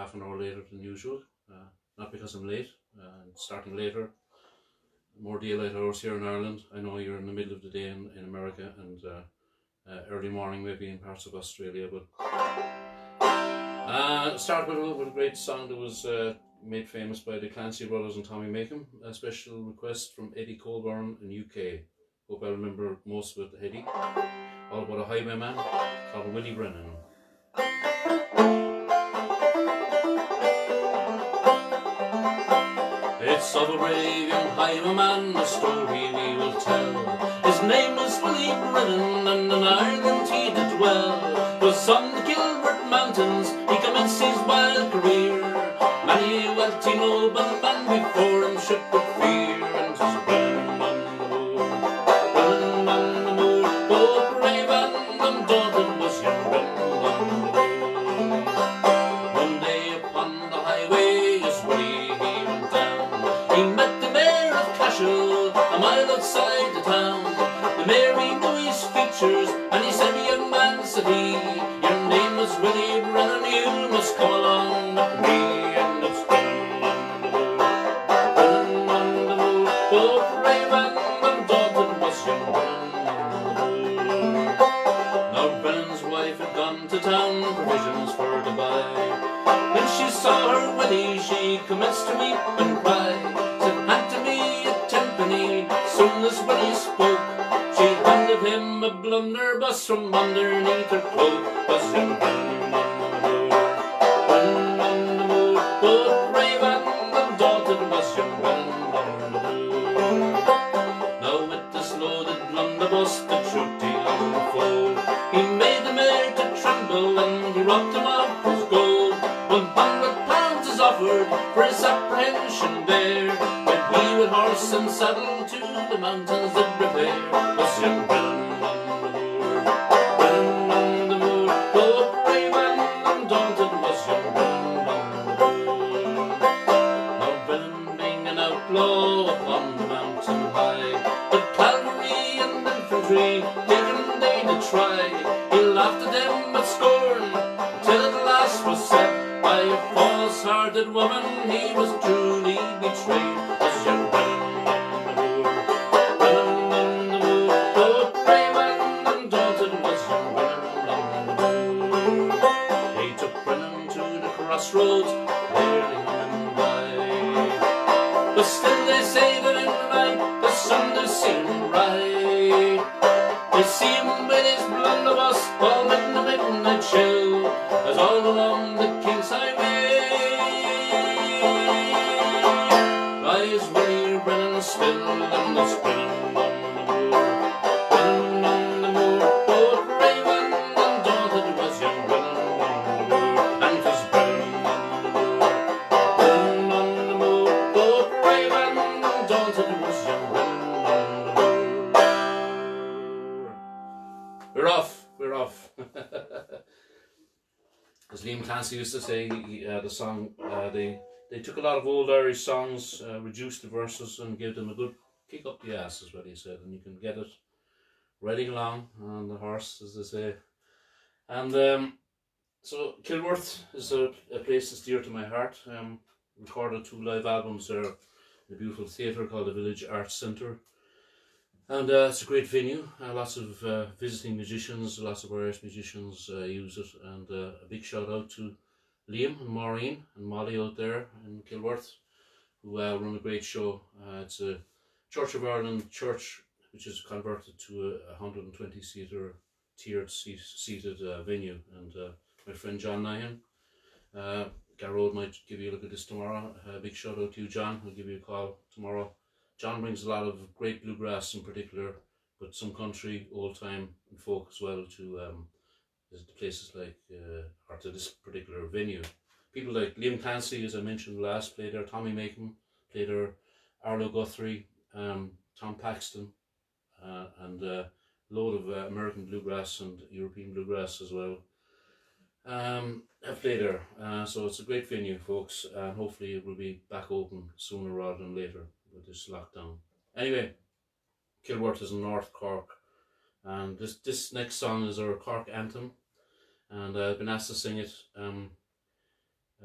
half an hour later than usual. Uh, not because I'm late, uh, starting later. More daylight hours here in Ireland. I know you're in the middle of the day in, in America and uh, uh, early morning maybe in parts of Australia, but uh, start with, a- with a great song that was uh, made famous by the Clancy Brothers and Tommy Makem. A special request from Eddie Colburn in UK. Hope I remember most of it, Eddie. All about a highwayman called Willie Brennan. It's of a brave young highwayman, a story we will tell. His name was Willie Brennan, and in Ireland he did well. Was on the Kilworth Mountains, he commenced his wild career. Many a wealthy nobleman Say that the night Clancy used to say, he, uh, the song, uh, they, they took a lot of old Irish songs, uh, reduced the verses and gave them a good kick up the ass, is what he said, and you can get it riding along on the horse, as they say. And um, so Kilworth is a, a place that's dear to my heart. Um, recorded two live albums there in a beautiful theatre called the Village Arts Centre. And uh, it's a great venue. Uh, lots of uh, visiting musicians, lots of Irish musicians uh, use it. And uh, a big shout out to Liam and Maureen and Molly out there in Kilworth, who uh, run a great show. It's a Church of Ireland church, which is converted to a 120 seater tiered seat, seated venue. And my friend John Nyan, uh, Garrod might give you a look at this tomorrow. A big shout out to you, John. I'll give you a call tomorrow. John brings a lot of great bluegrass in particular, but some country, old time, and folk as well to um, places like uh, or to this particular venue. People like Liam Clancy, as I mentioned last, played there. Tommy Makem played there. Arlo Guthrie, um, Tom Paxton, uh, and a uh, load of uh, American bluegrass and European bluegrass as well. Um, have played there, uh, so it's a great venue, folks. And hopefully, it will be back open sooner rather than later with this lockdown. Anyway, Kilworth is in North Cork, and this this next song is our Cork anthem, and I've been asked to sing it. Um,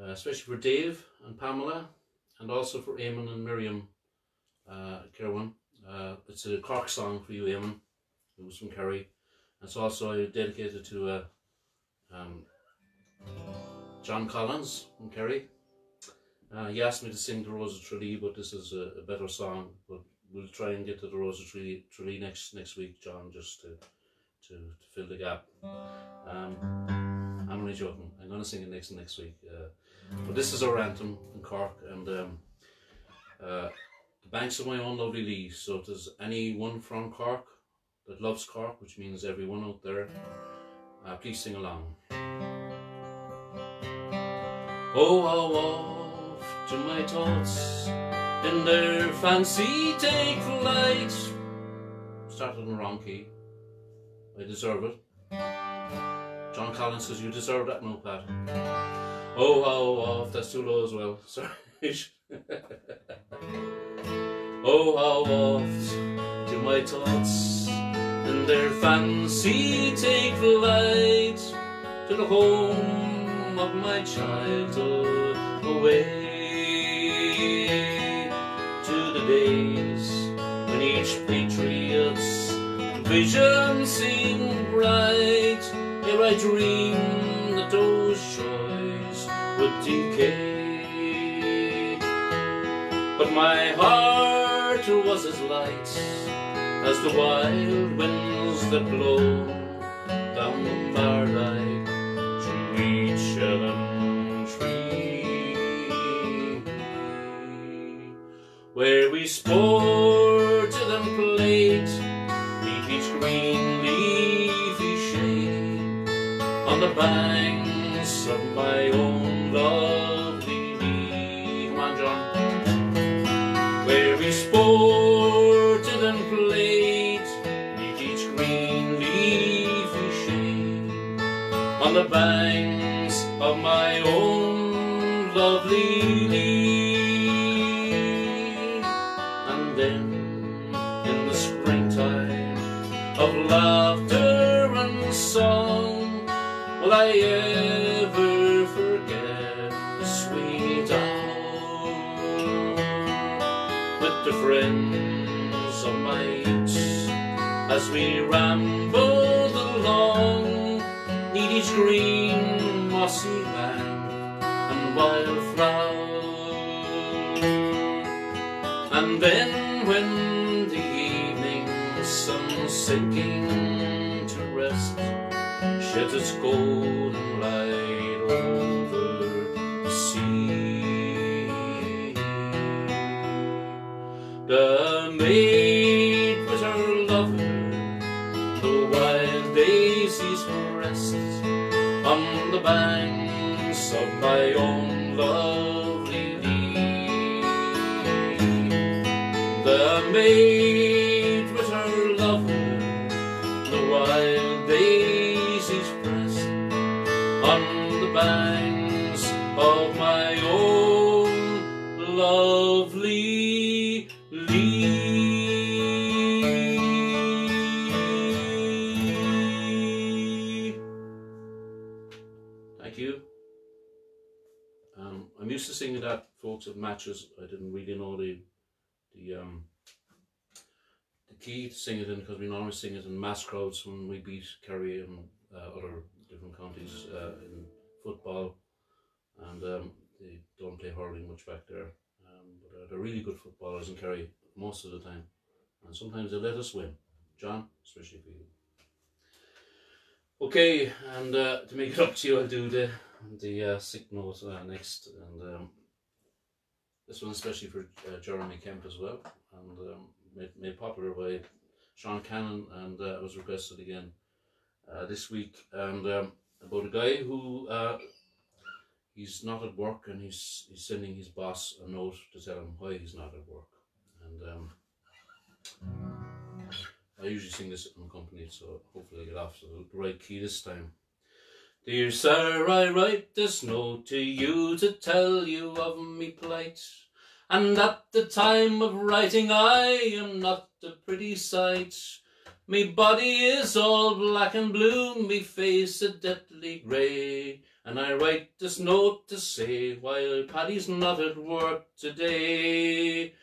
uh, especially for Dave and Pamela, and also for Eamon and Miriam uh, Kerwin. Uh, it's a Cork song for you, Eamon, who's from Kerry. And it's also dedicated to uh, um, John Collins from Kerry. Uh, he asked me to sing the Rose of Tralee, but this is a, a, better song. But we'll try and get to the Rose of Tralee, next next week, John, just to to, to fill the gap. Um, I'm only joking. I'm going to sing it next next week. Uh, but this is our anthem in Cork, and um, uh, the banks of my own lovely Lee. So if there's anyone from Cork that loves Cork, which means everyone out there, uh, please sing along. Oh, how oft do my thoughts in their fancy take flight. Started in the wrong key. I deserve it. John Collins says you deserve that no Pat. Oh how oft that's too low as well. Sorry. oh how oft do my thoughts and their fancy take flight to the home of my childhood away days when each patriot's vision seemed bright. Here I dreamed that those joys would decay. But my heart was as light as the wild winds that blow down the Mardyke to each elm where we sported we rambled along neath each green mossy bank and wildflower. And then when the evening sun sinking to rest sheds its golden light banks of my own lovely Lee. The maid folks, at matches. I didn't really know the the um the key to sing it in because we normally sing it in mass crowds when we beat Kerry and uh, other different counties uh, in football, and um, they don't play hurling much back there. Um, but uh, they're really good footballers in Kerry most of the time, and sometimes they let us win. John, especially for you. Okay, and uh, to make it up to you, I'll do the the uh, sick note uh, next, and um, this one especially for uh, Jeremy Kemp as well, and um, made, made popular by Sean Cannon, and uh, was requested again uh, this week, and um, about a guy who uh, he's not at work, and he's he's sending his boss a note to tell him why he's not at work, and um, I usually sing this unaccompanied, so hopefully I get off to the right key this time. Dear sir, I write this note to you to tell you of me plight. And at the time of writing I am not a pretty sight. Me body is all black and blue, me face a deadly grey. And I write this note to say, while Paddy's not at work today,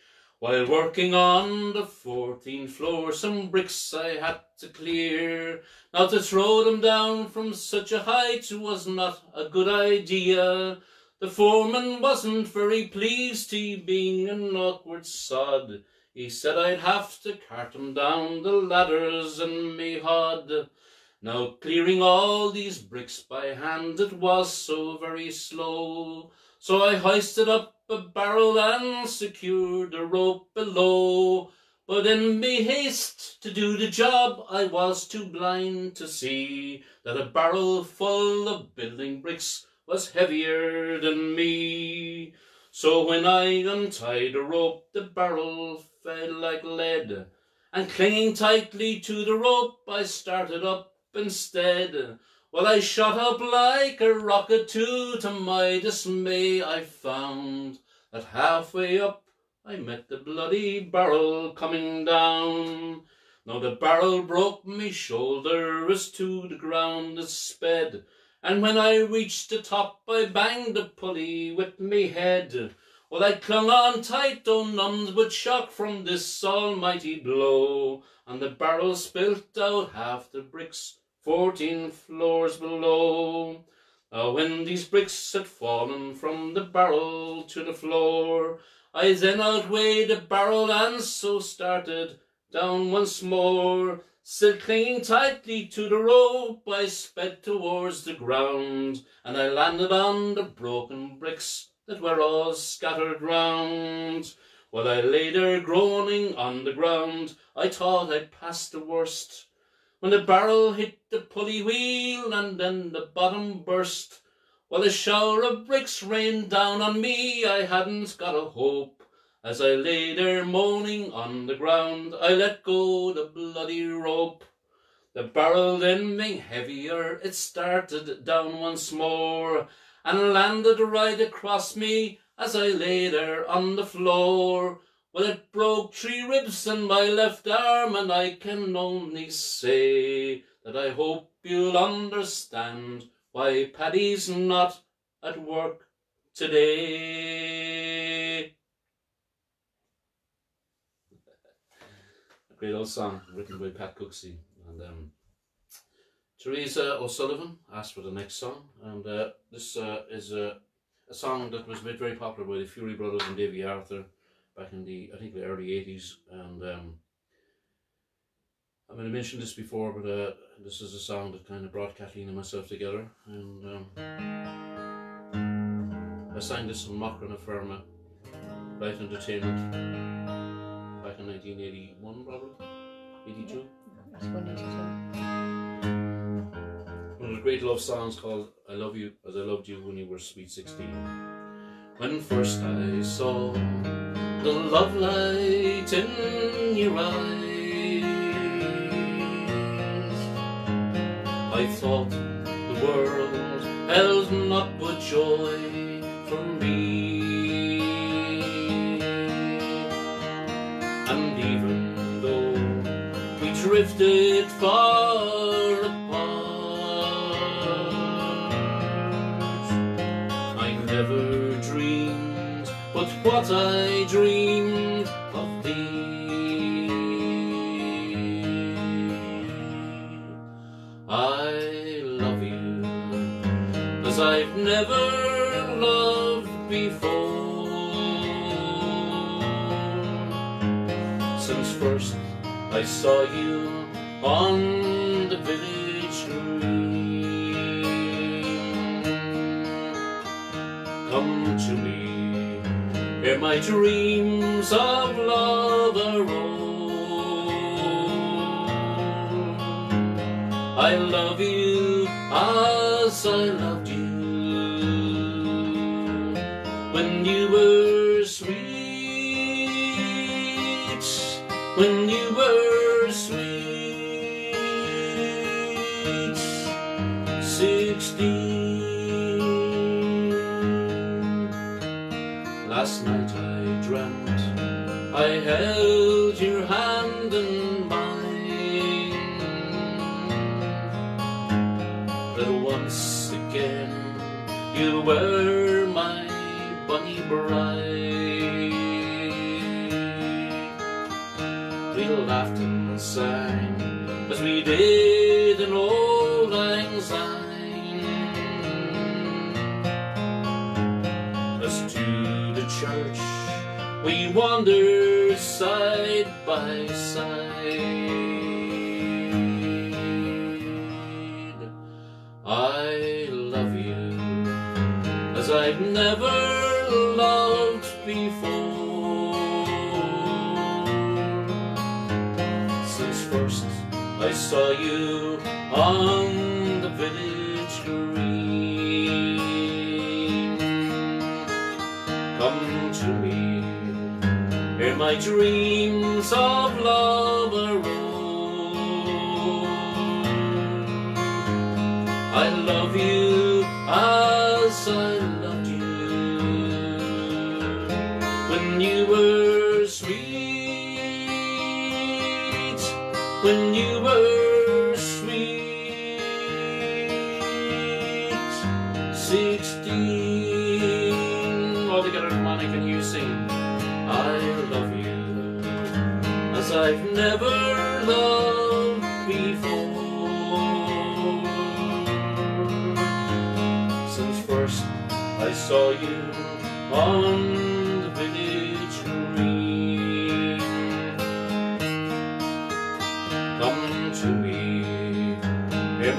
while working on the 14th floor, some bricks I had to clear. Now to throw them down from such a height was not a good idea. The foreman wasn't very pleased, he being an awkward sod. He said I'd have to cart down the ladders and me hod. Now clearing all these bricks by hand, it was so very slow. So I hoisted up a barrel and secured a rope below. But in me haste to do the job, I was too blind to see that a barrel full of building bricks was heavier than me. So when I untied the rope, the barrel fell like lead, and clinging tightly to the rope, I started up instead. Well, I shot up like a rocket too, to my dismay I found that halfway up I met the bloody barrel coming down. Now the barrel broke me shoulder as to the ground it sped, and when I reached the top I banged the pulley with me head. Well, I clung on tight, though numbed with shock from this almighty blow, and the barrel spilt out half the bricks fourteen floors below. Now when these bricks had fallen from the barrel to the floor, I then outweighed the barrel and so started down once more. Still clinging tightly to the rope, I sped towards the ground, and I landed on the broken bricks that were all scattered round. While I lay there groaning on the ground, I thought I'd passed the worst when the barrel hit the pulley wheel and then the bottom burst. While a shower of bricks rained down on me, I hadn't got a hope. As I lay there moaning on the ground, I let go the bloody rope. The barrel then being heavier, it started down once more and landed right across me as I lay there on the floor. Well, it broke three ribs in my left arm, and I can only say that I hope you'll understand why Paddy's not at work today. A great old song written by Pat Cooksey. And um, Teresa O'Sullivan asked for the next song, and uh, this uh, is a, a song that was made very popular by the Furey Brothers and Davy Arthur back in the I think the early eighties, and um, I mean I mentioned this before, but uh, this is a song that kind of brought Kathleen and myself together, and um, I sang this on Macra na Feirme, Light Entertainment, back in 1981 probably, 82. One of the great love songs called I Love You As I Loved You When You Were Sweet 16. When first I saw the love light in your eyes. I thought the world held not but joy for me. And even though we drifted far apart, I never dreamed but what I saw you on the village green. Come to me where my dreams of love arose. I love you as I loved you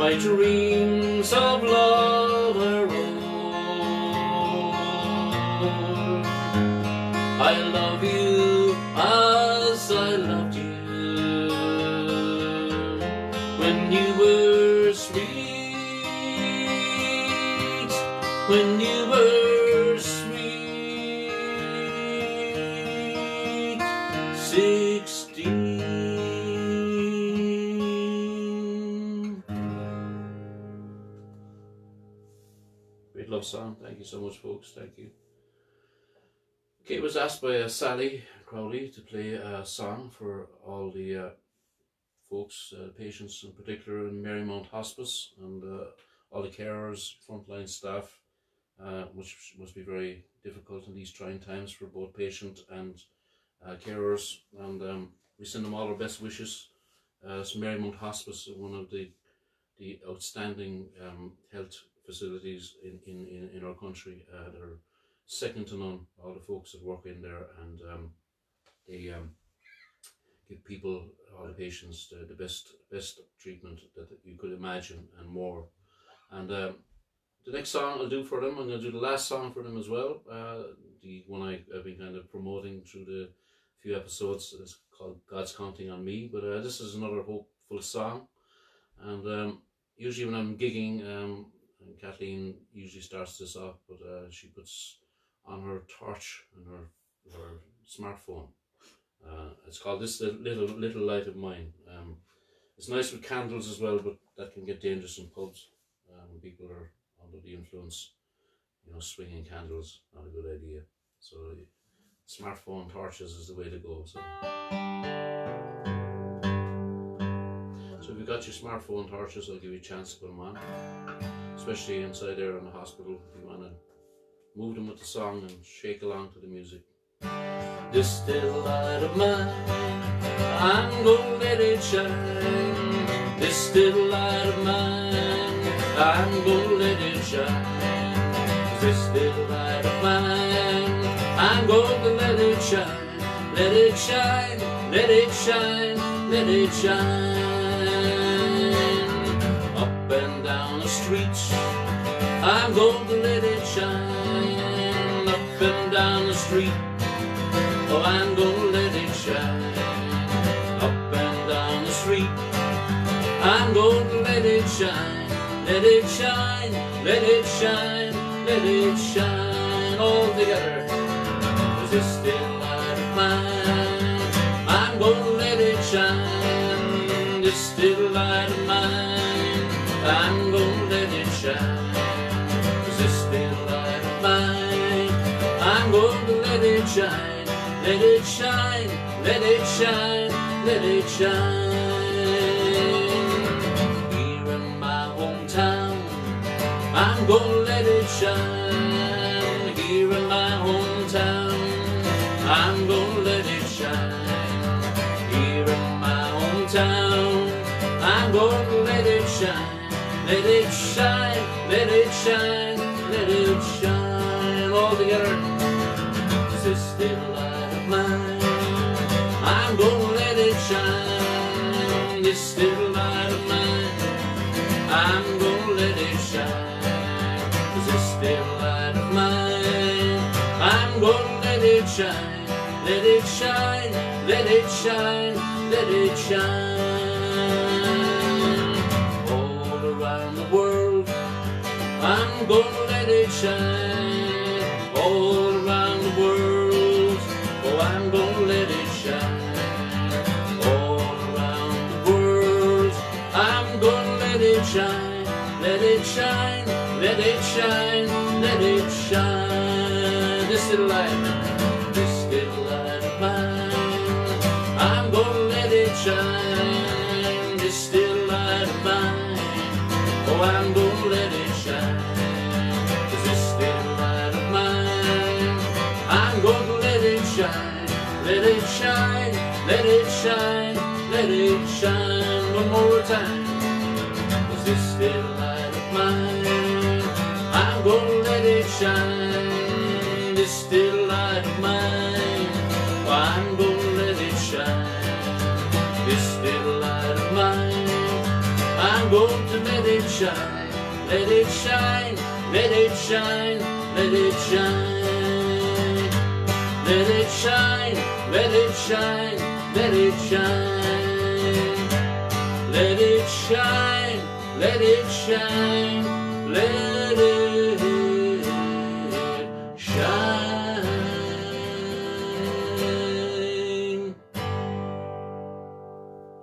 my dreams of love so much, folks. Thank you. Kate was asked by uh, Sally Crowley to play a song for all the uh, folks, uh, patients in particular in Marymount Hospice and uh, all the carers, frontline staff, uh, which must be very difficult in these trying times for both patient and uh, carers. And um, we send them all our best wishes. Uh, Marymount Hospice one of the the outstanding um, health facilities in, in, in, in our country. Uh, they're second to none, all the folks that work in there and um, they um, give people, all the patients, the, the best best treatment that you could imagine and more. And um, the next song I'll do for them, I'm going to do the last song for them as well. Uh, the one I, I've been kind of promoting through the few episodes is called God's Counting on Me. But uh, this is another hopeful song. And um, usually when I'm gigging, um, and Kathleen usually starts this off, but uh, she puts on her torch and her, her smartphone. Uh, it's called This Little Little Light of Mine. Um, it's nice with candles as well, but that can get dangerous in pubs uh, when people are under the influence. You know, swinging candles, not a good idea. So, smartphone torches is the way to go. So, so if you've got your smartphone torches, I'll give you a chance to put them on. Especially inside there in the hospital, you want to move them with the song and shake along to the music. This little light of mine, I'm gonna let it shine. This little light of mine, I'm gonna let it shine. This little light of mine, I'm gonna let it shine. Let it shine, let it shine, let it shine. Oh, I'm gonna let it shine. Up and down the street, I'm to let it shine. Let it shine, let it shine, let it shine all together. Cause still light of mine, I'm gonna let it shine. This still light of mine, let it shine, let it shine, let it shine, let it shine. Here in my hometown, I'm gonna let it shine. Here in my hometown, I'm gonna let it shine. Here in my hometown, I'm gonna let it shine, let it shine, let it shine. Shine. Let it shine, let it shine, let it shine all around the world. I'm gonna let it shine all around the world. Oh, I'm gonna let it shine all around the world. I'm gonna let it shine, let it shine, let it shine, let it shine. This little light, let it shine, let it shine one more time. Cause this little light of mine, I'm gonna let it shine, this little light of mine, oh, I'm gonna let it shine, this little light of mine. I'm going to let it shine, let it shine, let it shine, let it shine. Let it shine, let it shine, let it shine. Let it shine, let it shine, let it shine.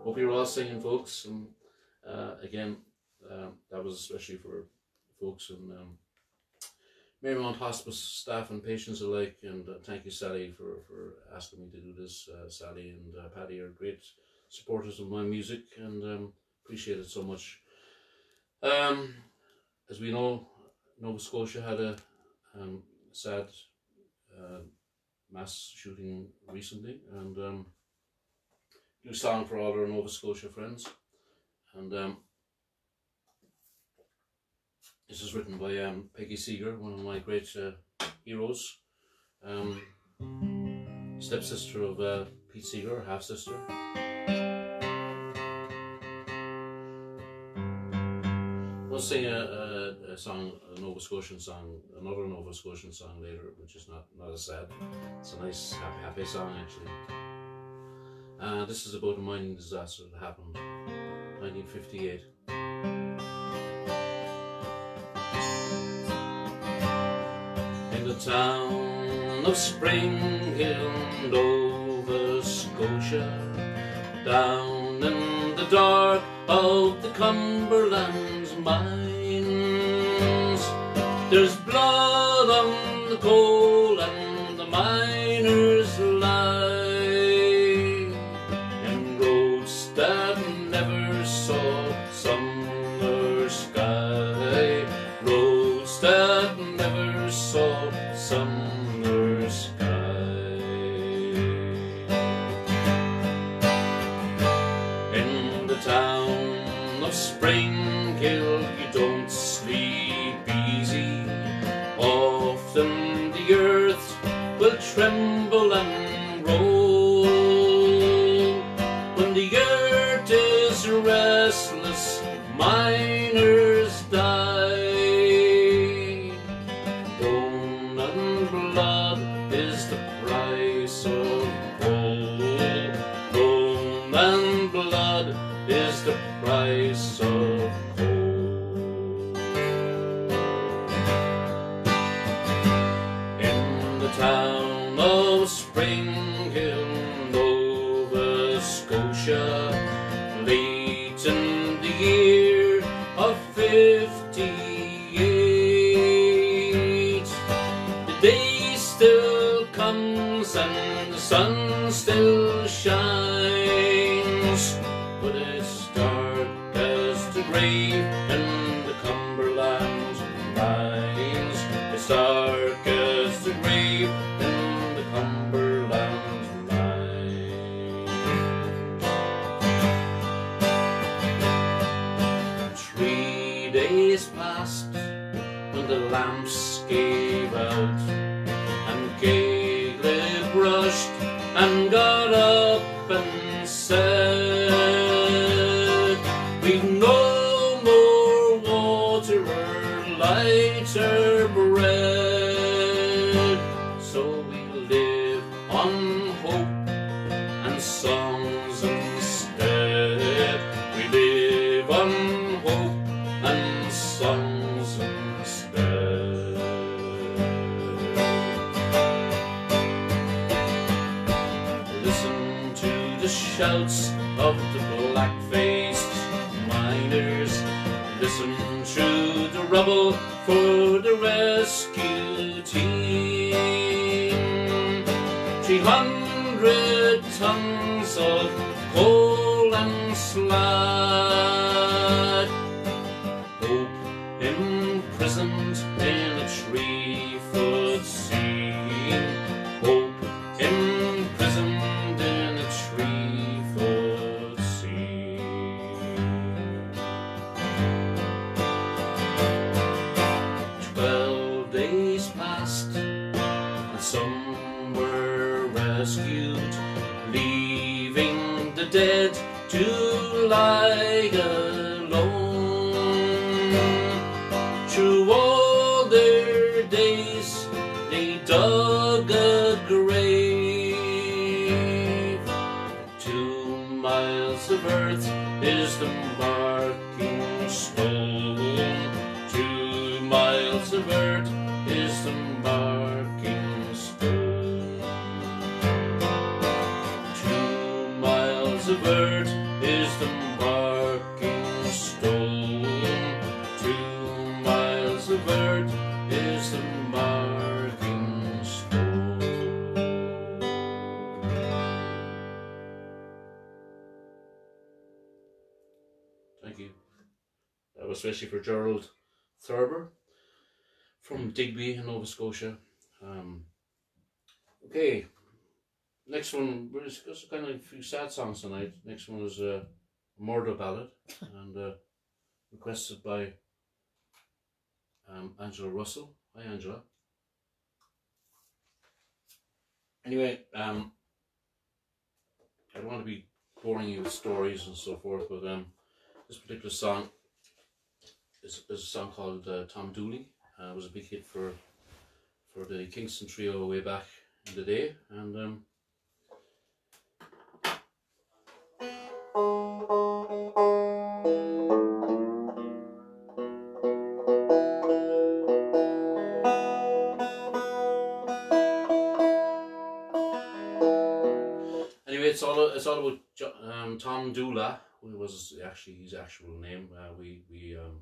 Hope you're all singing, folks. And uh, again, um, that was especially for folks in um, Marymount Hospice staff and patients alike. And uh, thank you, Sally, for, for asking me to do this. Uh, Sally and uh, are great supporters of my music and um, appreciate it so much. Um, as we know, Nova Scotia had a um, sad uh, mass shooting recently, and um, new song for all our Nova Scotia friends. And um, this is written by um, Peggy Seeger, one of my great uh, heroes, um, stepsister of uh, Pete Seeger, half sister. We'll sing a, a, a song, a Nova Scotian song, another Nova Scotian song later, which is not, not as sad. It's a nice, happy, happy song actually. Uh, this is about a mining disaster that happened 1958. Town of Spring Hill, Nova Scotia, down in the dark of the Cumberland's mines, the grave in the Cumberland few sad songs tonight. Next one is a murder ballad and uh, requested by um, Angela Russell. Hi, Angela. Anyway, um, I don't want to be boring you with stories and so forth, but um, this particular song is, is a song called uh, Tom Dooley. Uh, it was a big hit for for the Kingston Trio way back in the day, and um, it's all about um, Tom Dula, who was actually his actual name. Uh, we we um,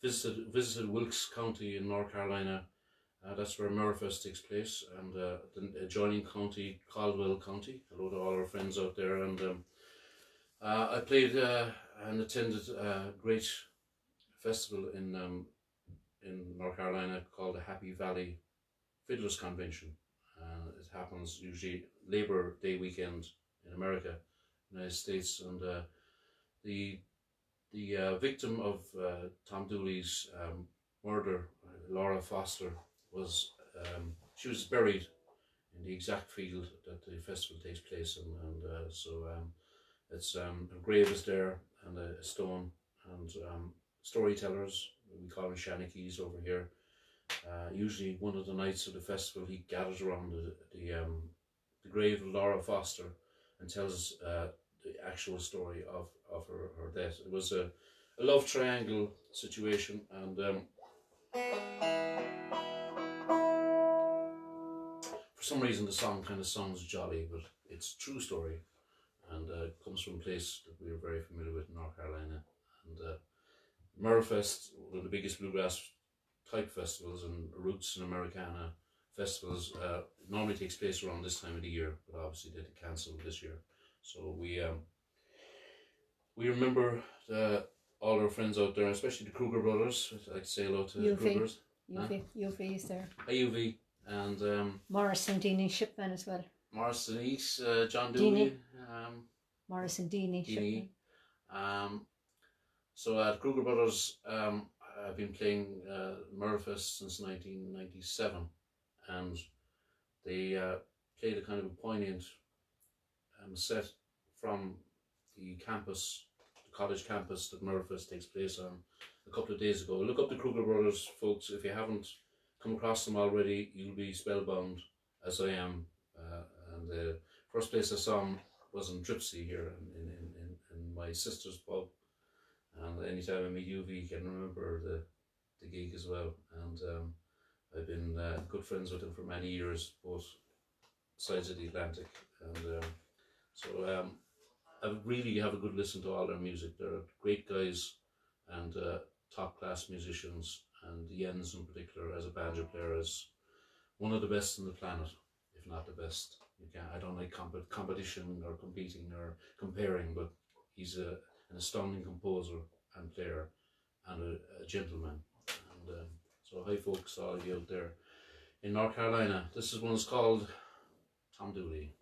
visited visited Wilkes County in North Carolina. Uh, that's where MerleFest takes place, and uh, the adjoining county, Caldwell County. Hello to all our friends out there. And um, uh, I played uh, and attended a great festival in um, in North Carolina called the Happy Valley Fiddlers Convention. Uh, it happens usually Labor Day weekend in America, United States, and uh, the the uh, victim of uh, Tom Dooley's um, murder, uh, Laura Foster, was um, she was buried in the exact field that the festival takes place in, and uh, so um, it's um, a grave is there and a, a stone and um, storytellers we call them shanakis over here. Uh, usually one of the nights of the festival he gathers around the the, um, the grave of Laura Foster and tells uh, the actual story of, of her, her death. It was a, a love triangle situation and um, for some reason the song kind of sounds jolly but it's true story and uh, comes from a place that we are very familiar with in North Carolina and uh, one of the biggest bluegrass type festivals and roots and Americana festivals uh, normally takes place around this time of the year, but obviously they had to cancel this year. So we um, we remember the, all our friends out there, especially the Kruger brothers. I'd like to say hello to the Uwe. Krugers, Uwe, Uwe is there. IUV, and um, Morris and Deanie Shipman as well. Morris Denise, uh, John Dooley, um, Morris and Deanie Deanie. Um, so uh, the Kruger brothers um, have been playing uh, since 1997 and they uh, played a kind of a poignant um, set from the campus, the college campus that MerleFest takes place on a couple of days ago. Look up the Kruger brothers, folks. If you haven't come across them already, you'll be spellbound. as I am. Uh, and the first place I saw him was in Dripsey here in, in, in, in my sister's pub. And anytime I meet Uwe, I can remember the, the gig as well. And um, I've been uh, good friends with him for many years, both sides of the Atlantic. And um, so um, I really have a good listen to all their music. They're great guys and uh, top class musicians. And Jens, in particular, as a banjo player, is one of the best on the planet, if not the best. You can I don't like comp- competition or competing or comparing, but he's a, an astounding composer and player and a, a gentleman. And um, so, hi, folks, all of you out there in North Carolina. This is one's called Tom Dooley.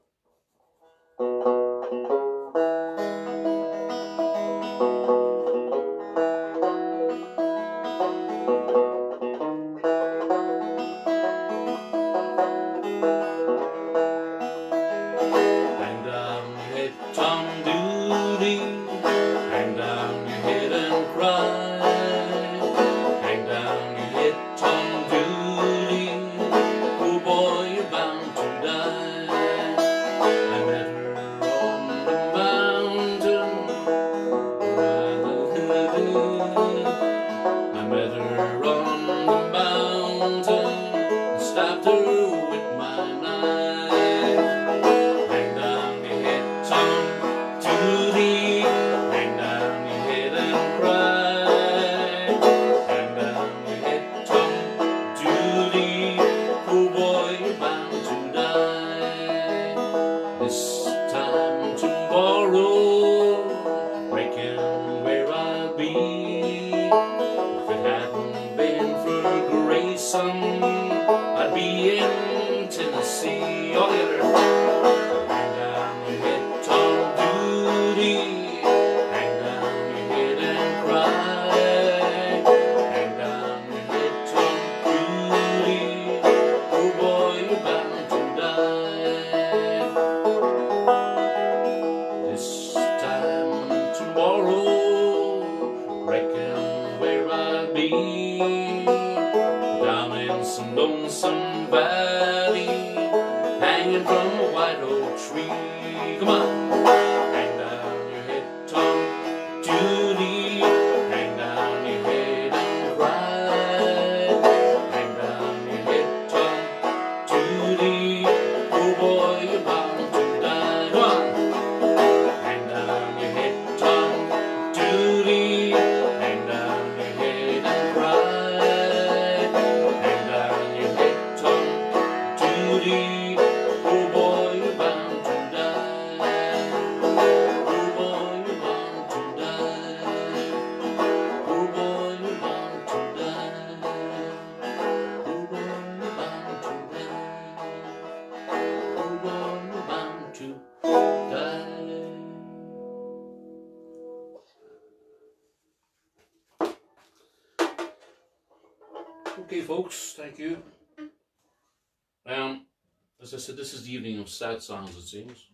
Evening of sad songs, it seems,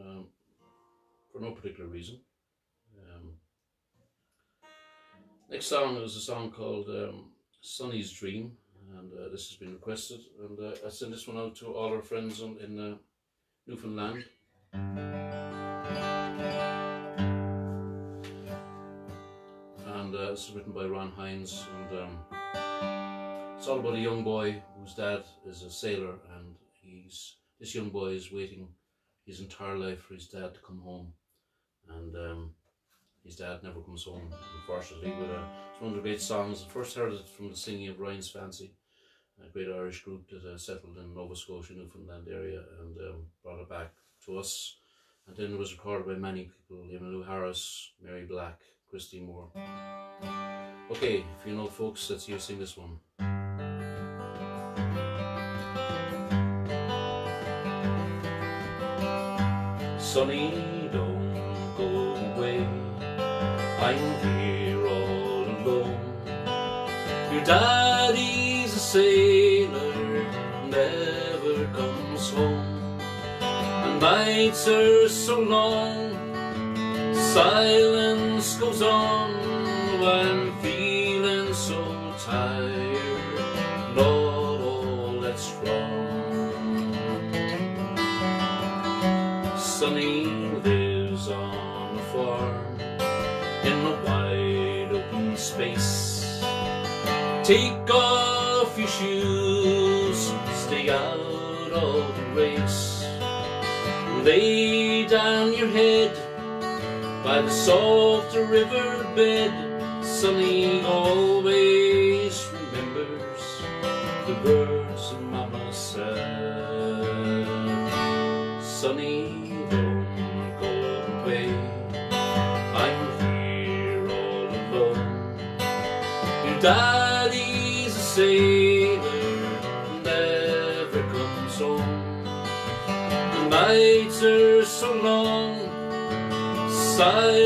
um, for no particular reason. Um, next song is a song called um, Sonny's Dream, and uh, this has been requested, and uh, I send this one out to all our friends in, in uh, Newfoundland. And uh, is written by Ron Hynes, and um, it's all about a young boy whose dad is a sailor, he's this young boy is waiting his entire life for his dad to come home, and um, his dad never comes home, unfortunately. But uh, it's one of the great songs. I first heard it from the singing of Ryan's Fancy, a great Irish group that uh, settled in Nova Scotia, Newfoundland area, and um, brought it back to us. And then it was recorded by many people, Emmylou Harris, Mary Black, Christy Moore. Okay, if you know folks, let's hear sing this one. Sonny, don't go away. I'm here all alone. Your daddy's a sailor, never comes home. And nights are so long, silence goes on. I'm feeling so tired, Take off your shoes, stay out of the race. Lay down your head by the soft river bed. Sonny always remembers the words of Mama said. Sonny, silence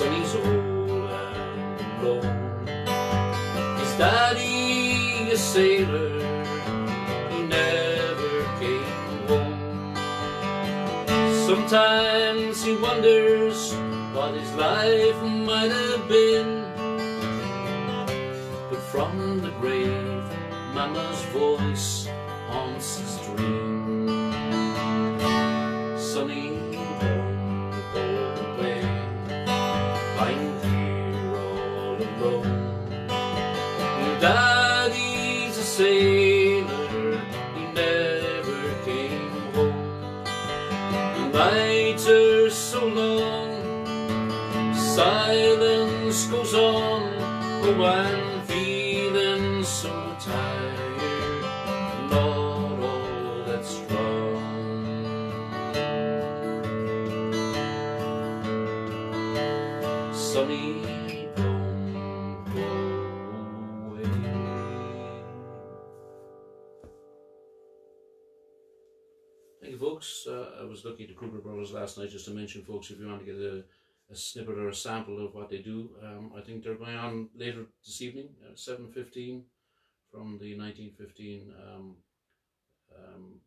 Sonny's old and alone. His daddy, a sailor, he never came home. Sometimes he wonders what his life might have been. Oh, I'm feeling so tired, not all that's wrong. Sonny, don't go away. Thank you, folks. Uh, I was looking at the Kruger Brothers last night just to mention, folks, if you want to get a, a snippet or a sample of what they do, um, I think they're going on later this evening at seven fifteen from the nineteen fifteen um, um,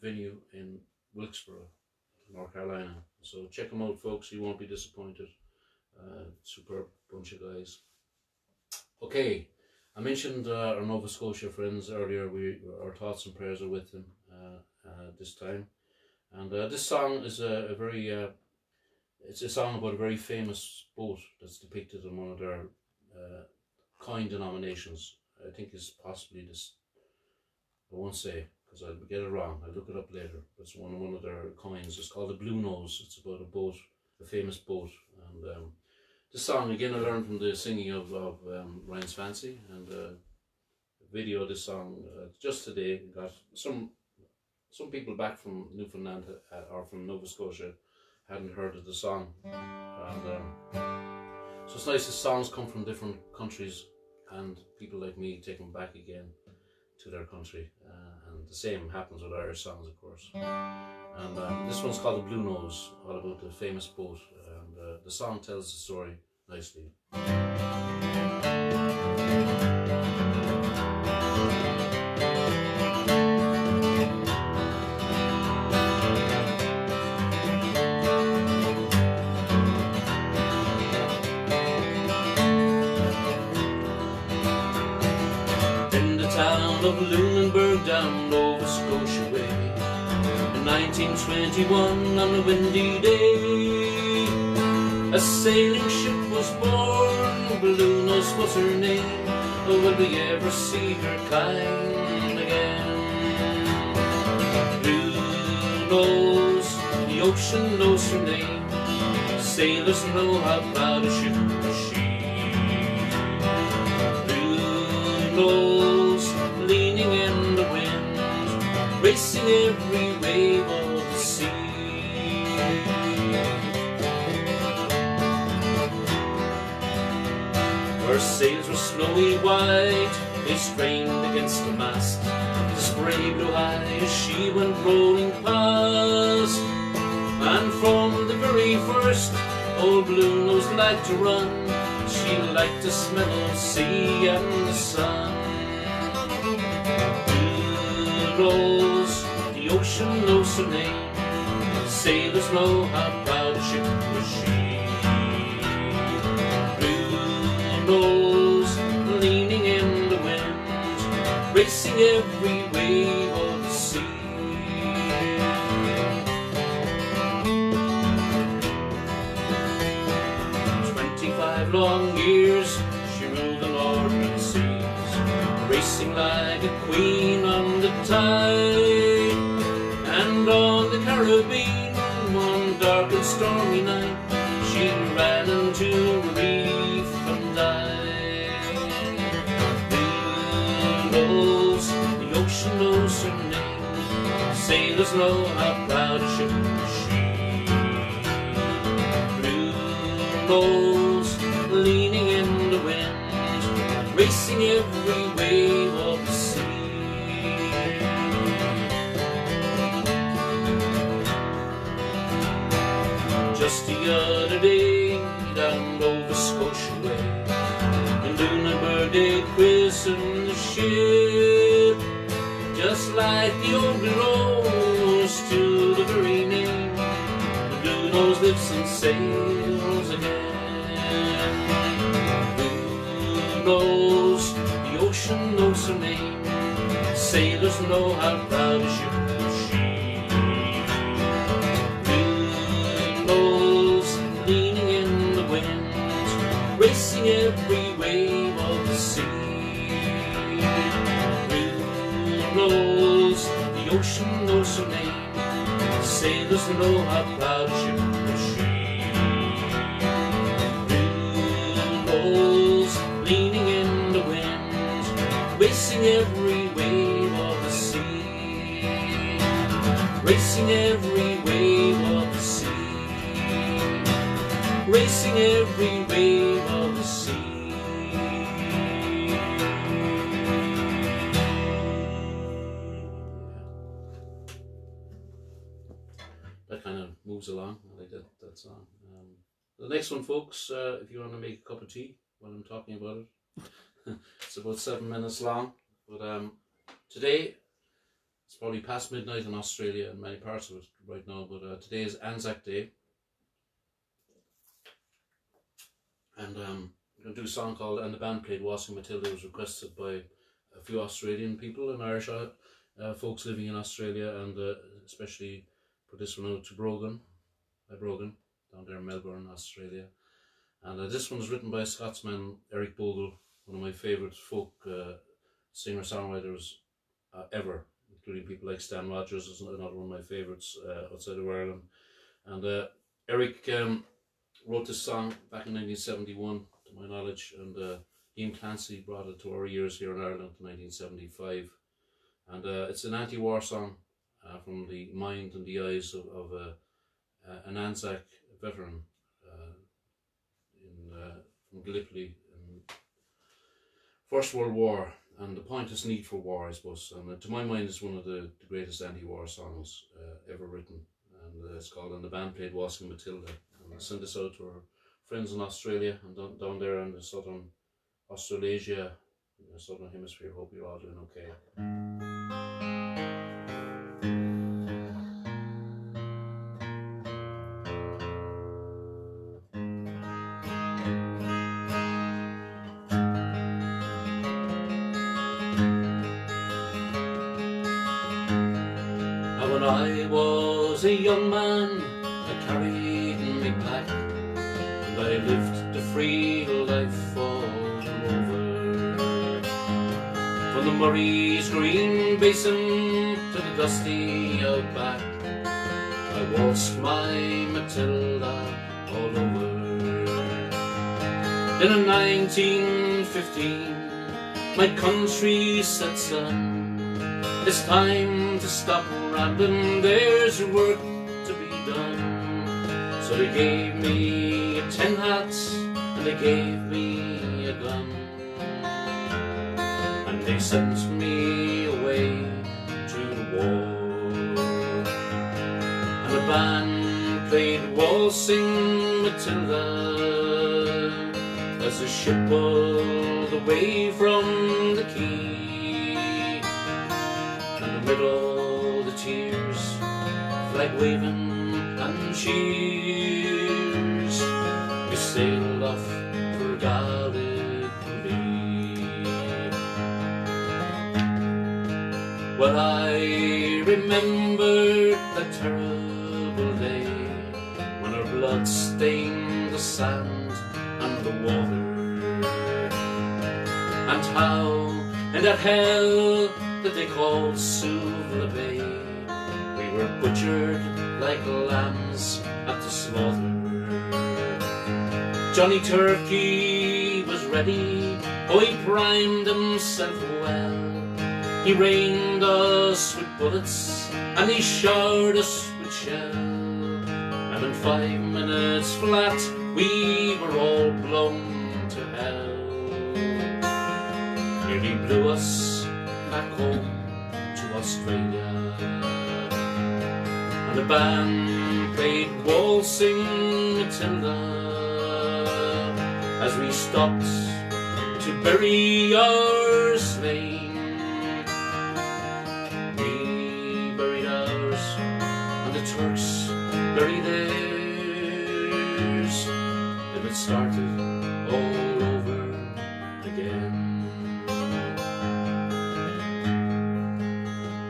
venue in Wilkesboro, North Carolina. So check them out, folks. You won't be disappointed. Uh, superb bunch of guys. Okay, I mentioned uh, our Nova Scotia friends earlier. We our thoughts and prayers are with them uh, uh, this time, and uh, this song is a, a very uh, it's a song about a very famous boat that's depicted in one of their uh, coin denominations. I think is possibly this I won't say because I'll get it wrong. I'll look it up later. It's one one of their coins. It's called the Blue Nose. It's about a boat, a famous boat, and um, this song again I learned from the singing of of um, Ryan's Fancy and uh, video this song uh, just today. Got some some people back from Newfoundland uh, or from Nova Scotia hadn't heard of the song, and um, so it's nice. The songs come from different countries, and people like me take them back again to their country. Uh, and the same happens with Irish songs, of course. And um, this one's called The Blue Nose, all about the famous boat. And uh, the song tells the story nicely. Of Lunenburg down Nova Scotia way. In 1921 on a windy day A sailing ship was born, Nose was her name Oh, will we ever see her kind again? Blue Nose, the ocean knows her name. Sailors know how proud a ship she Blue nose snowy white, they strained against the mast. The spray blew high as she went rolling past. And from the very first, old Blue Nose liked to run. She liked to smell of sea and the sun. Blue the ocean knows her name. Sailors know how proud ship was she. Blue Nose, racing every wave of the sea. Twenty-five long years she ruled the northern seas, racing like a queen on the tide. And on the Caribbean, one dark and stormy night, know how proud ship was she. Nose, leaning in the wind, racing every wave of the sea. Nose, the ocean knows her name. Sailors know how proud ship was she. Nose, leaning in the wind, racing every Racing every wave of the sea. Racing every wave of the sea. That kind of moves along. I like that, that song. Um, the next one, folks, uh, if you want to make a cup of tea while I'm talking about it, it's about seven minutes long. But um, today, it's probably past midnight in Australia and many parts of it right now, but uh, today is Anzac Day. And um, I'm going to do a song called And the Band Played Waltzing Matilda. Was requested by a few Australian people and Irish uh, uh, folks living in Australia, and uh, especially put this one out to Brogan, by Brogan, down there in Melbourne, Australia. And uh, this one was written by Scotsman Eric Bogle, one of my favourite folk uh, singer-songwriters uh, ever, including people like Stan Rogers, is another one of my favourites uh, outside of Ireland. And uh, Eric um, wrote this song back in 1971, to my knowledge, and uh, Liam Clancy brought it to our ears here in Ireland in 1975. And uh, it's an anti-war song uh, from the mind and the eyes of, of uh, an Anzac veteran in, from Gallipoli in First World War. And the pointless need for war, I suppose. And uh, to my mind, it's one of the, the greatest anti-war songs uh, ever written. And uh, it's called "And the Band Played Waltzing Matilda." And I sent this out to our friends in Australia and down, down there in the southern Australasia, in the southern hemisphere. Hope you're all doing okay. A young man, I carried me pack, and I lived the free life all over. From the Murray's green basin to the dusty outback, I waltzed my Matilda all over. Then in 1915, my country set son, it's time to stop rambling, there's work to be done. So they gave me a tin hat and they gave me a gun. And they sent me away to the war. And the band played Waltzing Matilda as the ship pulled away from the quay amid all the tears, flag waving and cheers, we sailed off for Gallipoli. Well, I remember that terrible day when our blood stained the sand and the water, and how in that hell that they called Suvla Bay. We were butchered like lambs at the slaughter. Johnny Turkey was ready, oh he primed himself well. He rained us with bullets and he showered us with shell. And in five minutes flat we were all blown to hell. Nearly blew us back home to Australia. And the band played Waltzing Matilda as we stopped to bury our slain.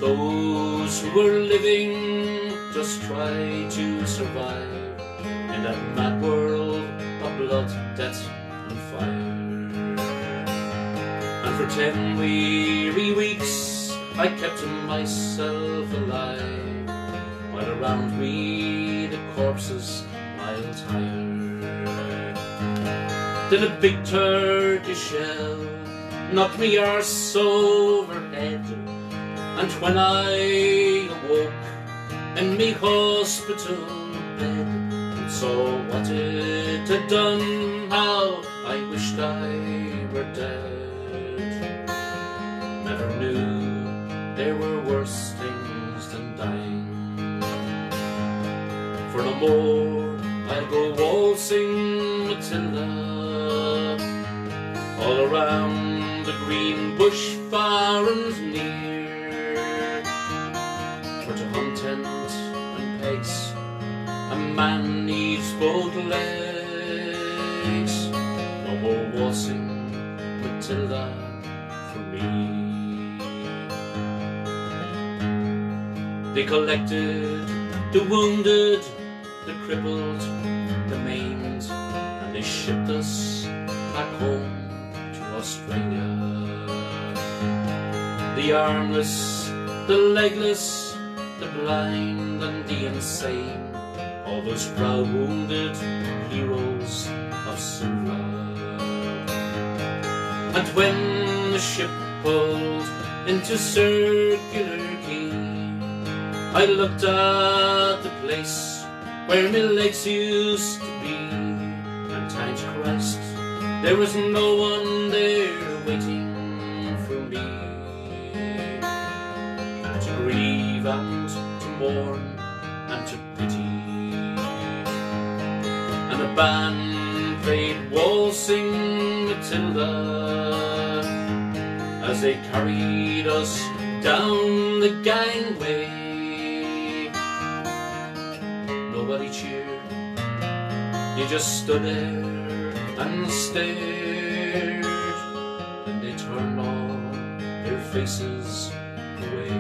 Those who were living just try to survive in that mad world of blood, death, and fire. And for ten weary weeks I kept myself alive, while around me the corpses piled higher. Then a big turkey shell knocked me arse overhead. And when I awoke in me hospital bed and saw what it had done, how I wished I collected the wounded, the crippled, the maimed, and they shipped us back home to Australia. The armless, the legless, the blind and the insane, all those proud wounded heroes of Suvla. And when the ship pulled into Circular I looked at the place where my legs used to be, and thank Christ, there was no one there waiting for me to grieve and to mourn and to pity. And a band played waltzing Matilda as they carried us down the gangway. You just stood there and stared. Then they turned all their faces away.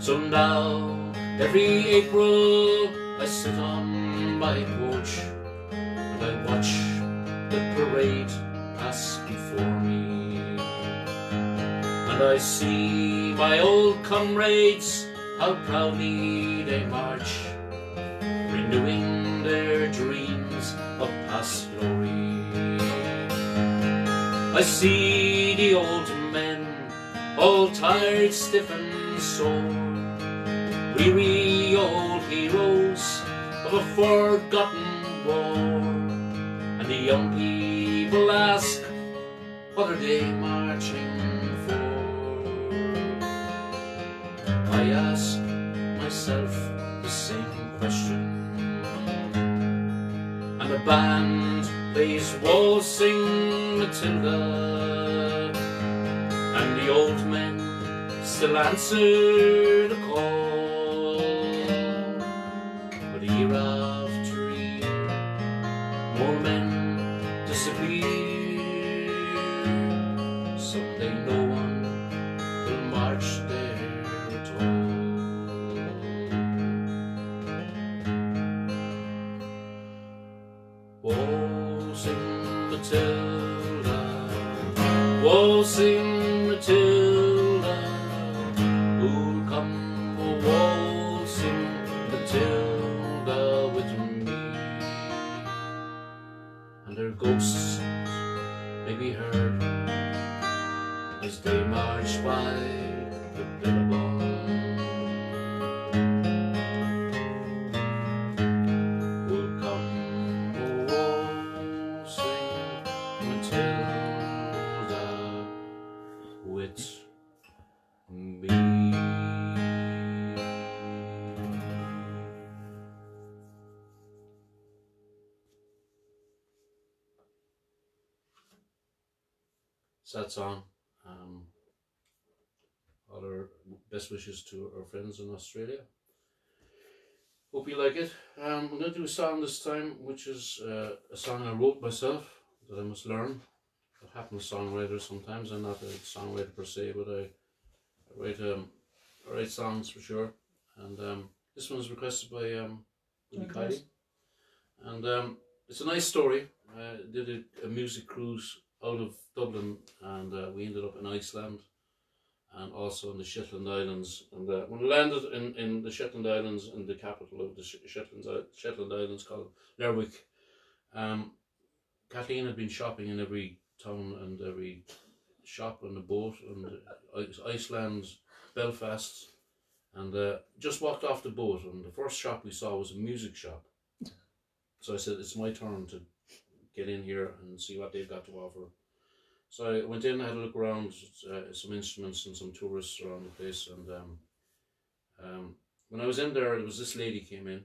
So now, every April, I sit on my porch and I watch the parade pass before me. And I see my old comrades, how proudly they march, renewing their dreams of past glory. I see the old men, all tired, stiff and sore, weary old heroes of a forgotten war. And the young people ask, what are they marching I ask myself the same question. And the band plays waltzing Matilda, and the old men still answer the call. Song. Um, all our best wishes to our friends in Australia. Hope you like it. Um, I'm going to do a song this time, which is uh, a song I wrote myself that I must learn. It happens songwriter sometimes. I'm not a songwriter per se, but I, I write um, I write songs for sure. And um, this one was requested by um, Willie. Kiley. And um, it's a nice story. I did a, a music cruise out of Dublin, and uh, we ended up in Iceland and also in the Shetland Islands. And uh, when we landed in, in the Shetland Islands, in the capital of the Sh- Shetland, Shetland Islands called Lerwick, um, Kathleen had been shopping in every town and every shop on the boat, and uh, Iceland, Belfast, and uh, just walked off the boat. And the first shop we saw was a music shop. So I said, it's my turn to get in here and see what they've got to offer. So I went in, had a look around, uh, some instruments and some tourists around the place. And um, um, when I was in there, there was this lady came in.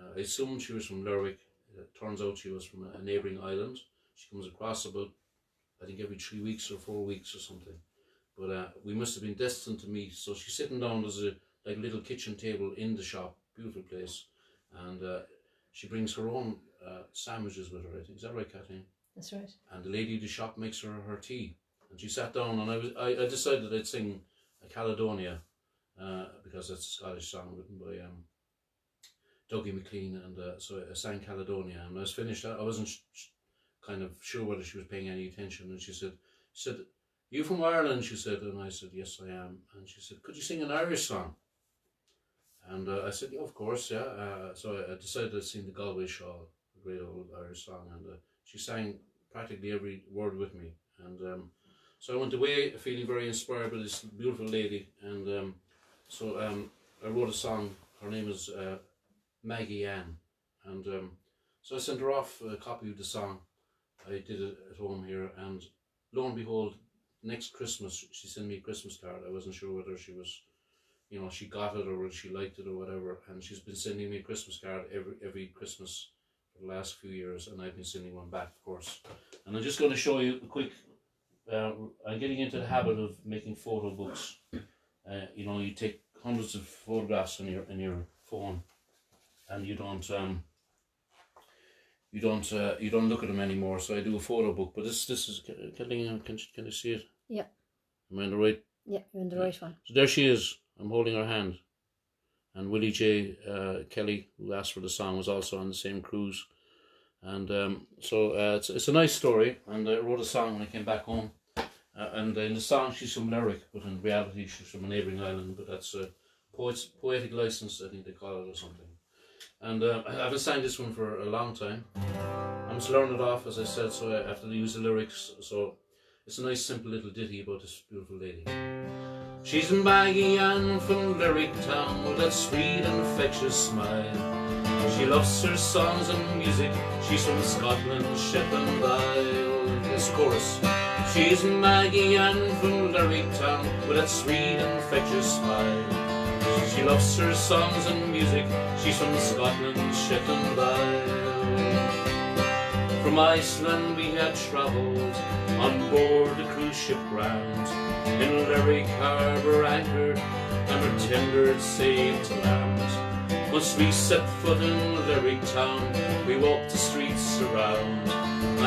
Uh, I assumed she was from Lerwick. It turns out she was from a, a neighbouring island. She comes across about, I think, every three weeks or four weeks or something. But uh, we must have been destined to meet. So she's sitting down. There's a like a little kitchen table in the shop. Beautiful place. And uh, she brings her own uh, sandwiches with her. I think is that right, Kathleen? That's right. and the lady at the shop makes her her tea. And she sat down, and I was I, I decided I'd sing a Caledonia, uh, because that's a Scottish song written by um, Dougie MacLean, and uh, so I sang Caledonia. And I was finished, I I wasn't kind of sure whether she was paying any attention, and she said, she said, "You from Ireland?" She said, and I said, "Yes, I am." And she said, "Could you sing an Irish song?" And uh, I said, "Yeah, of course, yeah." Uh, so I, I decided to sing the Galway Shawl, a great old Irish song, and uh, she sang practically every word with me, and um, so I went away feeling very inspired by this beautiful lady, and um, so um, I wrote a song. Her name is uh, Maggie Ann, and um, so I sent her off a copy of the song. I did it at home here, and lo and behold, next Christmas she sent me a Christmas card. I wasn't sure whether she was, you know, she got it or she liked it or whatever. And she's been sending me a Christmas card every every Christmas the last few years, and I've been sending one back, of course. And I'm just going to show you a quick. Uh, I'm getting into the habit of making photo books. Uh, you know, you take hundreds of photographs in your in your phone, and you don't um. You don't uh, you don't look at them anymore. So I do a photo book, but this this is can can can, can you see it? Yeah. Am I in the right Yeah, you're in the right one. so there she is. I'm holding her hand. And Willie J. Uh, Kelly, who asked for the song, was also on the same cruise. And um, so uh, it's, it's a nice story. And I wrote a song when I came back home. Uh, and in the song, she's from Lerwick, but in reality, she's from a neighbouring island. But that's a poetic license, I think they call it, or something. And uh, I haven't sang this one for a long time. I'm just learning it off, as I said, so I have to use the lyrics. So it's a nice, simple little ditty about this beautiful lady. She's Maggie Ann from Lerwick Town with that sweet and infectious smile. She loves her songs and music. She's from Scotland, Shetland Isle. This chorus. She's Maggie Ann from Lerwick Town with that sweet and infectious smile. She loves her songs and music. She's from Scotland, Shetland Isle. From Iceland we had travelled on board a cruise ship round. In Lerwick harbour anchored, and her tender sailed to land. Once we set foot in Lerwick town, we walked the streets around.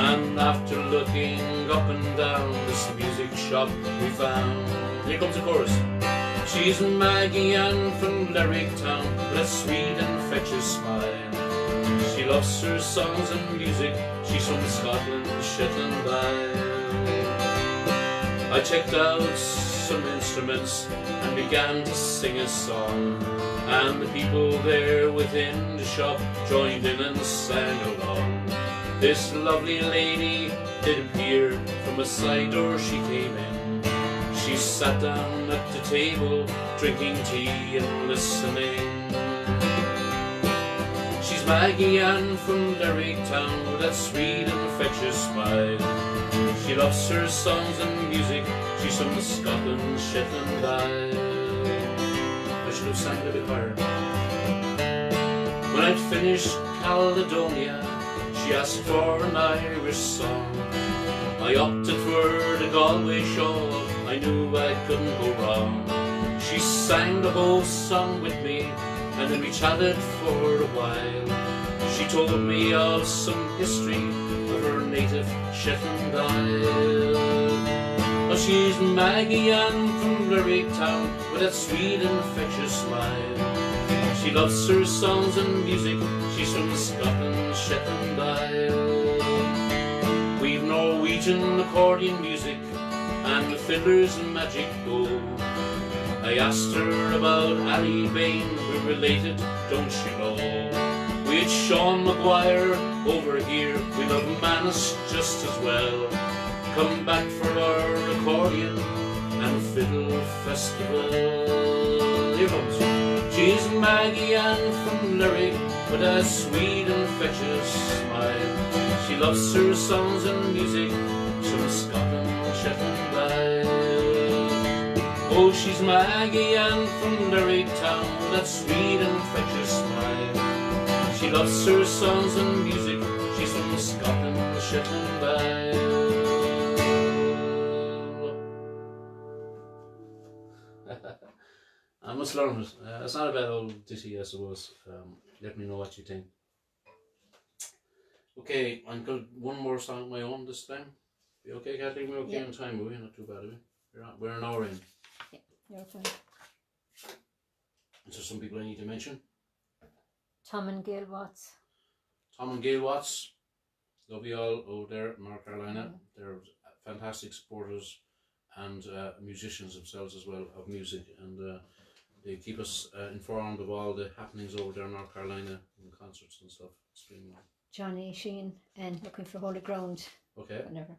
And after looking up and down, this music shop we found. Here comes the chorus. She's Maggie Ann from Lerwick town, with a sweet and infectious smile. She loves her songs and music. She's from Scotland, Shetland Isle. I checked out some instruments and began to sing a song. And the people there within the shop joined in and sang along. This lovely lady did appear from a side door she came in. She sat down at the table, drinking tea and listening. Maggie Ann from Lerwick town with that sweet and infectious smile. She loves her songs and music. She's from Scotland, Shetland Isle. I should have sang a bit higher. When I'd finished Caledonia, she asked for an Irish song. I opted for the Galway Shawl. I knew I couldn't go wrong. She sang the whole song with me, and we chatted for a while. She told me of some history of her native Shetland Isle. Oh, she's Maggie Ann from Lerwick town with that sweet infectious smile. She loves her songs and music. She's from Scotland, Shetland Isle. We've Norwegian accordion music and the fiddler's magic bow. I asked her about Aly Bain, we're related, don't you know? We had Sean Maguire over here, we love Manus just as well. Come back for our accordion and fiddle festival. Here comes. She's Maggie Ann from Lerwick with a sweet and infectious smile. She loves her songs and music, from Scotland, Shetland Isle. Oh, she's Maggie Ann from Lerwick town with that sweet and infectious smile. She loves her songs and music, she's from the Scotland, the Shetland Isle. I must learn it. Uh, it's not a bad old ditty, I suppose. Um, let me know what you think. Okay, I'm going to one more song of my own this time. You okay, Kathleen? We're okay Yeah. on time, are we? Not too bad, are we? We're, not, we're an hour in. Your turn. Is there some people I need to mention? Tom and Gail Watts. Tom and Gail Watts, love you all over there in North Carolina. They're fantastic supporters and uh, musicians themselves as well of music, and uh, they keep us uh, informed of all the happenings over there in North Carolina and concerts and stuff. Extremely. Johnny Sheen and looking for holy ground. Okay. Whatever.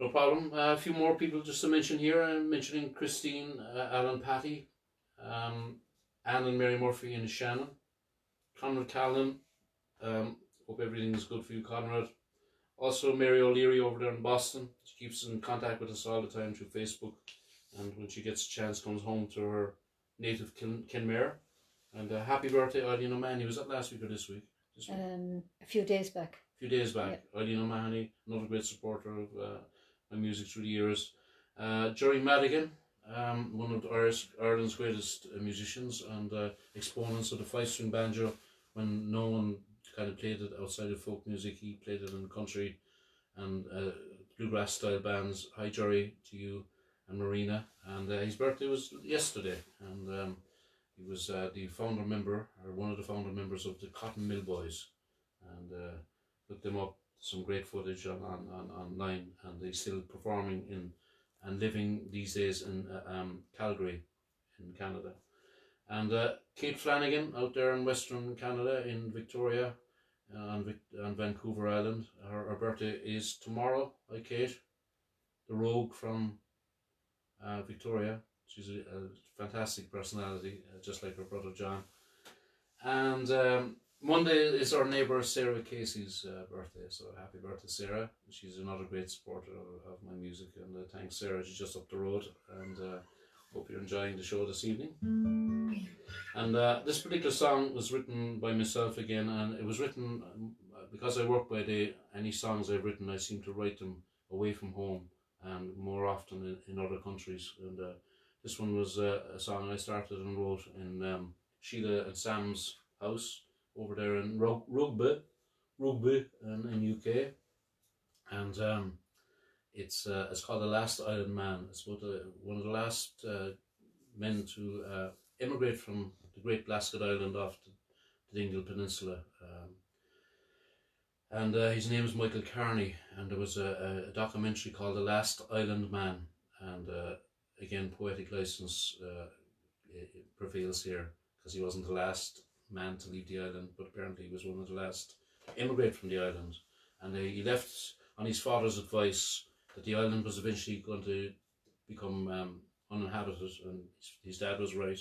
No problem. Uh, a few more people just to mention here. I'm mentioning Christine, uh, Alan Patty, um, Anne and Mary Murphy and Shannon, Conrad Callan. Um, hope everything is good for you, Conrad. Also, Mary O'Leary over there in Boston. She keeps in contact with us all the time through Facebook, and when she gets a chance, comes home to her native Kin- Kenmare. And uh, happy birthday, Eileen O'Mahony. Was that last week or this week? This week. Um, a few days back. a few days back. Eileen O'Mahony, another great supporter of uh, my music through the years. Uh, Jerry Madigan, um, one of Irish, Ireland's greatest uh, musicians and uh, exponents of the five string banjo. When no one kind of played it outside of folk music, he played it in country and uh, bluegrass style bands. Hi, Jerry, to you and Marina. And uh, his birthday was yesterday, and um, he was uh, the founder member, or one of the founder members of the Cotton Mill Boys. And uh, looked them up, some great footage on, on, on online, and they're still performing in and living these days in uh, um, Calgary, in Canada. And uh, Kate Flanagan out there in Western Canada, in Victoria, uh, on, Vic- on Vancouver Island. Her, her birthday is tomorrow. Hi, Kate, the rogue from uh, Victoria. She's a, a fantastic personality, uh, just like her brother John. And um, Monday is our neighbour Sarah Casey's uh, birthday, so happy birthday, Sarah. She's another great supporter of, of my music, and uh, thanks, Sarah. She's just up the road, and uh, hope you're enjoying the show this evening. And uh, this particular song was written by myself again, and it was written um, because I work by day. Any songs I've written, I seem to write them away from home, and more often in, in other countries. And uh, this one was uh, a song I started and wrote in um, Sheila and Sam's house over there in Rugby, Rugby in, in UK, and um, it's uh, it's called the Last Island Man. It's about the, one of the last uh, men to uh, immigrate from the Great Blasket Island off the, the Dingle Peninsula. Um, and uh, his name is Michael Carney, and there was a, a documentary called The Last Island Man, and uh, again, poetic license uh, prevails here because he wasn't the last man to leave the island, but apparently he was one of the last to immigrate from the island. And uh, he left on his father's advice that the island was eventually going to become um, uninhabited, and his, dad was right.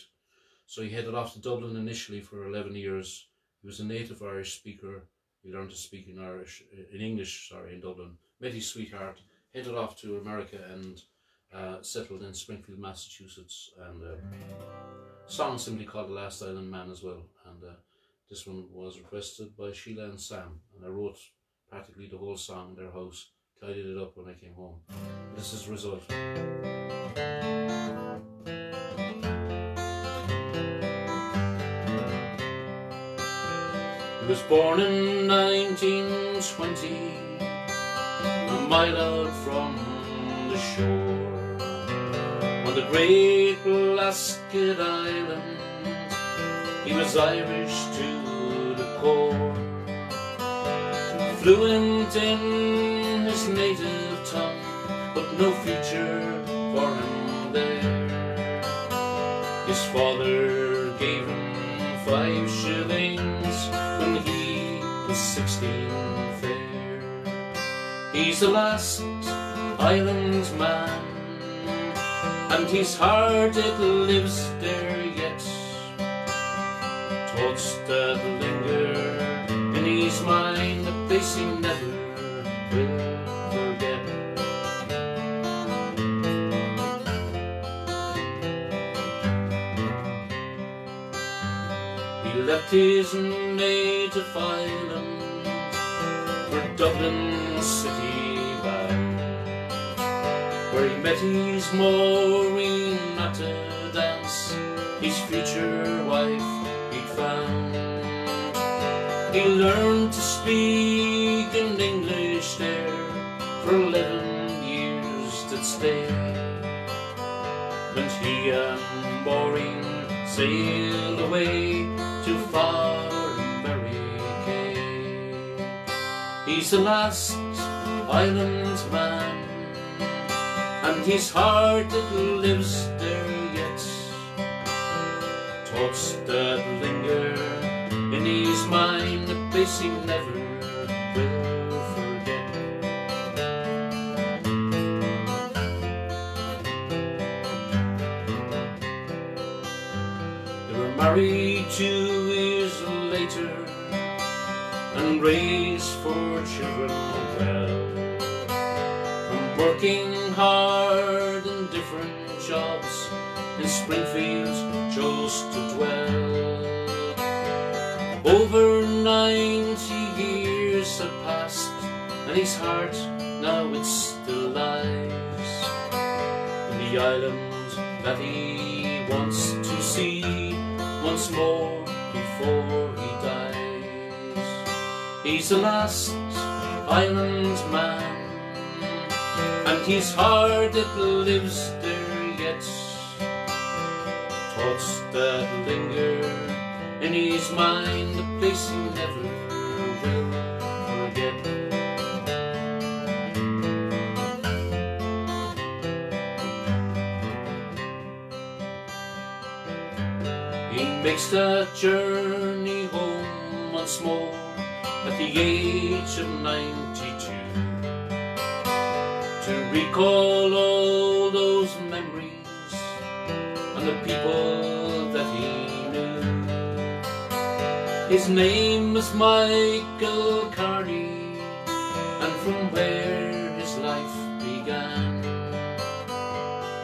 So he headed off to Dublin initially for 11 years. He was a native Irish speaker. He learned to speak in Irish, in English, sorry, in Dublin. Met his sweetheart, headed off to America and uh, settled in Springfield, Massachusetts. And uh, song simply called The Last Island Man as well. And uh, this one was requested by Sheila and Sam. And I wrote practically the whole song in their house, tidied it up when I came home. This is result. He was born in 1920, a mile out from the shore, the great Blasket Island. He was Irish to the core, fluent in his native tongue, but no future for him there. His father gave him five shillings when he was sixteen fair. He's the last island man, and his heart it lives there yet. Thoughts that linger in his mind, a place he never will forget. He left his native island for Dublin his Maureen at a dance, his future wife he'd found. He learned to speak in English there for eleven years did stay. When he and Maureen sailed away to far America. He He's the last island man, and his heart it lives there yet. Thoughts that linger in his mind, place he never will forget. They were married two years later and raised four children well. From working hard different jobs in Springfield, chose to dwell. Over ninety years have passed, and his heart now it still lies in the island that he wants to see once more before he dies. He's the last island man, his heart it lives there yet. Thoughts that linger in his mind, a place he never will forget. He makes that journey home once more at the age of 92 to recall all those memories and the people that he knew. His name was Michael Carney, and from where his life began,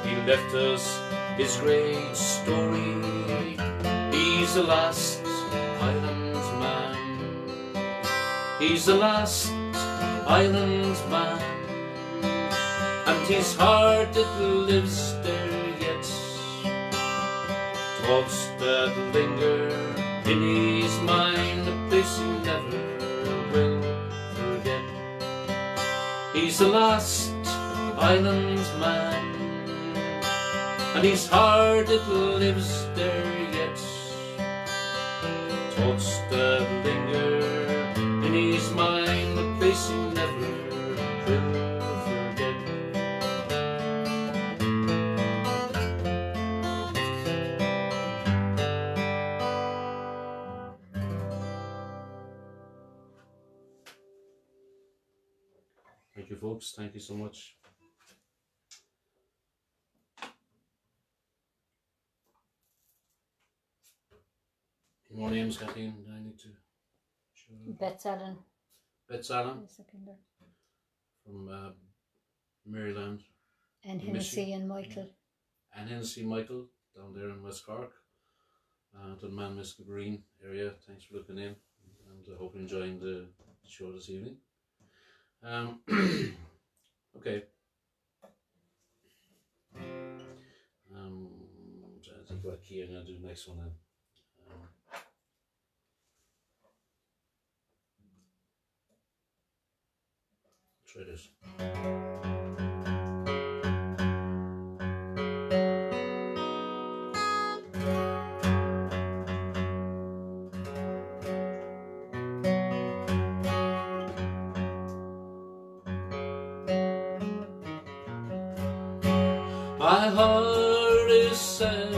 he left us his great story. He's the last island man. He's the last island man, his heart it lives there yet. Thoughts that linger in his mind, a place he never will forget. He's the last island man, and his heart it lives there yet. Thoughts that linger folks. Thank you so much. More names, Kathleen. I need to show. Bets Allen. Bets Allen the second there. from uh, Maryland, And Michigan. Hennessy and Michael. and Hennessy Michael down there in West Cork, uh, to the Manmiska Green area. Thanks for looking in, and I hope you're enjoying the show this evening. Um, okay. Um, to think what key I'm going to do next one then. Um, try this. My heart is sad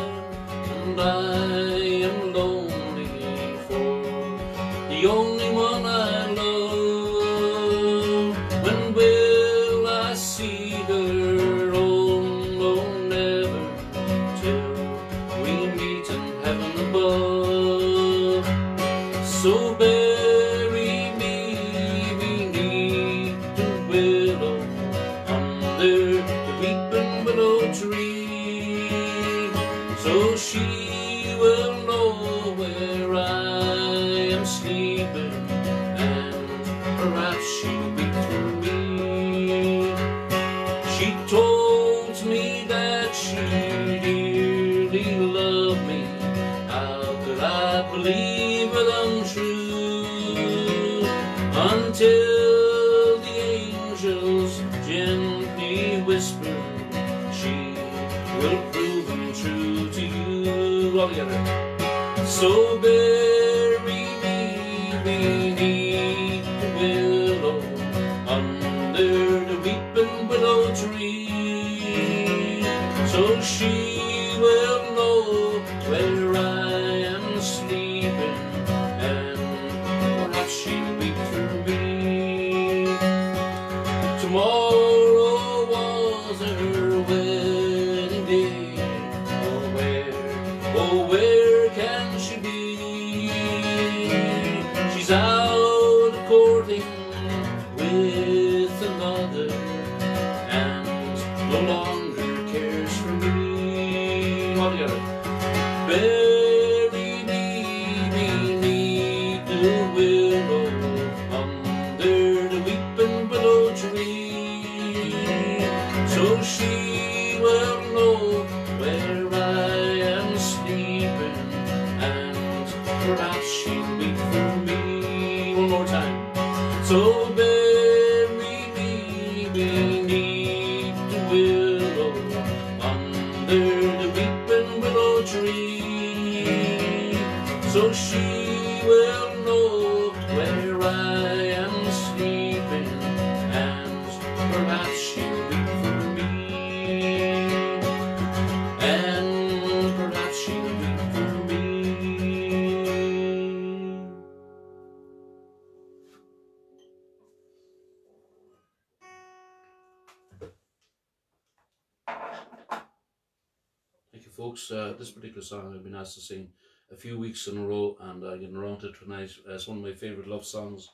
folks. Uh, this particular song I've been asked to sing a few weeks in a row, and I'm getting around to it tonight. Uh, it's one of my favourite love songs,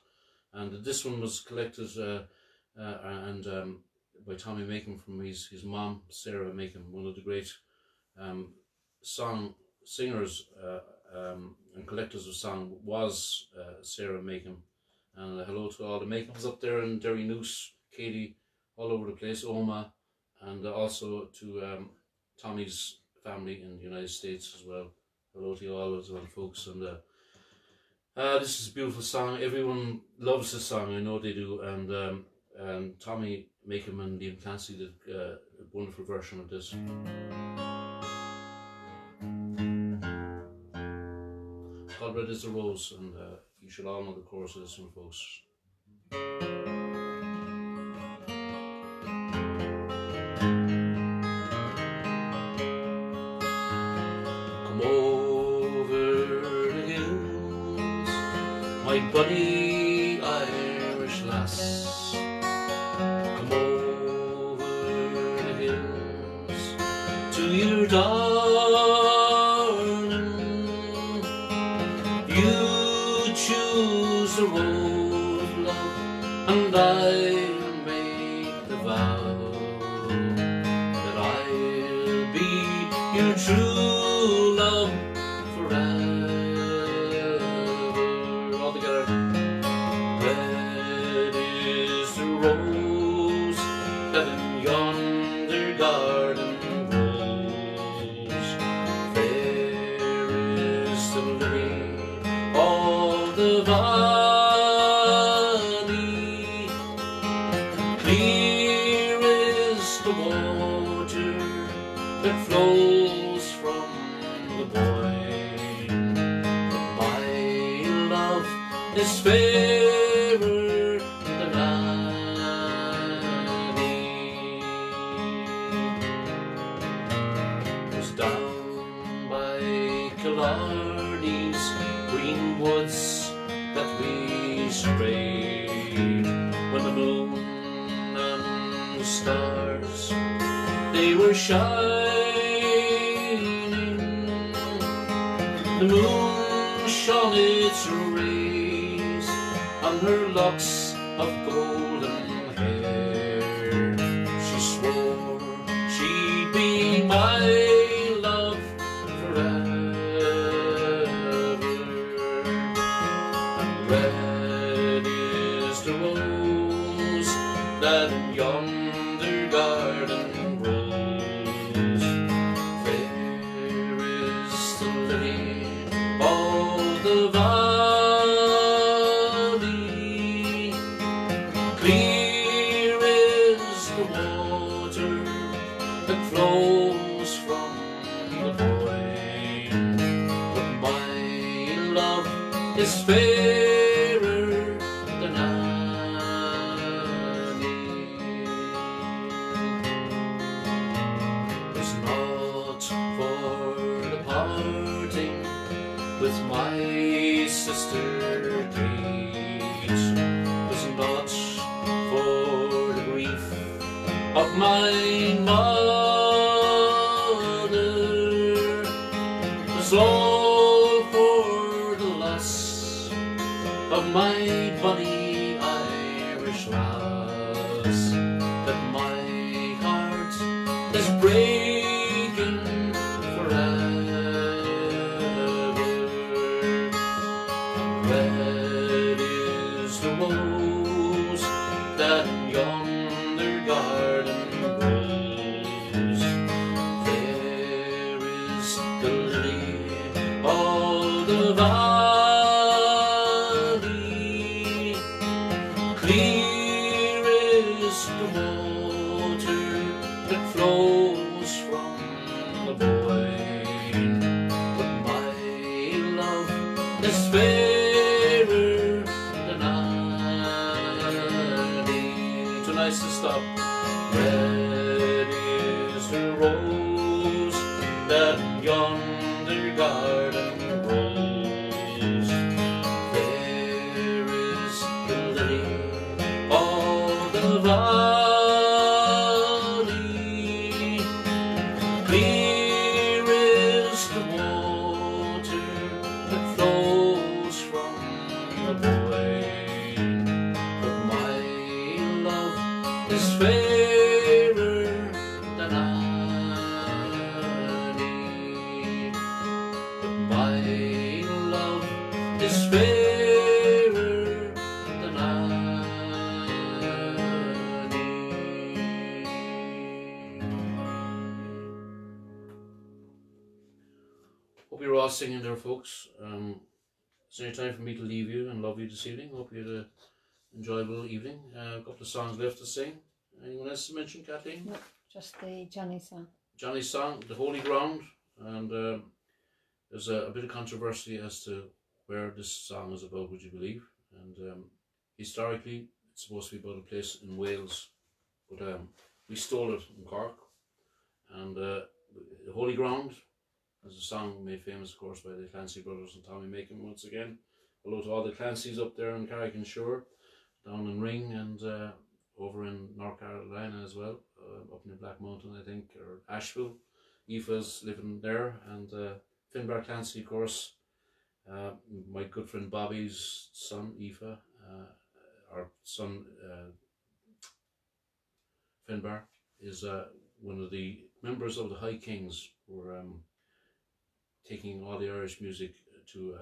and this one was collected uh, uh, and um, by Tommy Makem from his his mom Sarah Makem, one of the great um, song singers uh, um, and collectors of song was uh, Sarah Makem. And uh, hello to all the Makems up there in Derry Noose, Keady, all over the place, Armagh, and uh, also to um, Tommy's family in the United States as well. Hello to you all as well, folks. And uh, uh, this is a beautiful song. Everyone loves this song. I know they do. And um, and Tommy Makem and Liam Clancy did uh, a wonderful version of this. Called Red is the Rose, and uh, you should all know the chorus of this one, folks. The moon shone its rays on her locks of golden is fairer than any. Hope you're all singing there, folks. Um, it's only time for me to leave you and love you this evening. Hope you had an enjoyable evening. Uh, a couple of songs left to sing. Anyone else to mention, Kathleen? No, just the Johnny song. Johnny's song, The Holy Ground, and um, there's a, a bit of controversy as to where this song is about, would you believe? And um, historically, it's supposed to be about a place in Wales, but um, we stole it in Cork. And uh, Holy Ground, as a song made famous, of course, by the Clancy brothers and Tommy Makem once again. Hello to all the Clancys up there in Carrick-on-Suir, down in Ring, and uh, over in North Carolina as well, uh, up near Black Mountain, I think, or Asheville. Aoife's living there, and uh, Finbar Clancy, of course, uh, my good friend Bobby's son, Aoife, uh, our son, uh, Finbar, is one of the members of the High Kings, who are um, taking all the Irish music to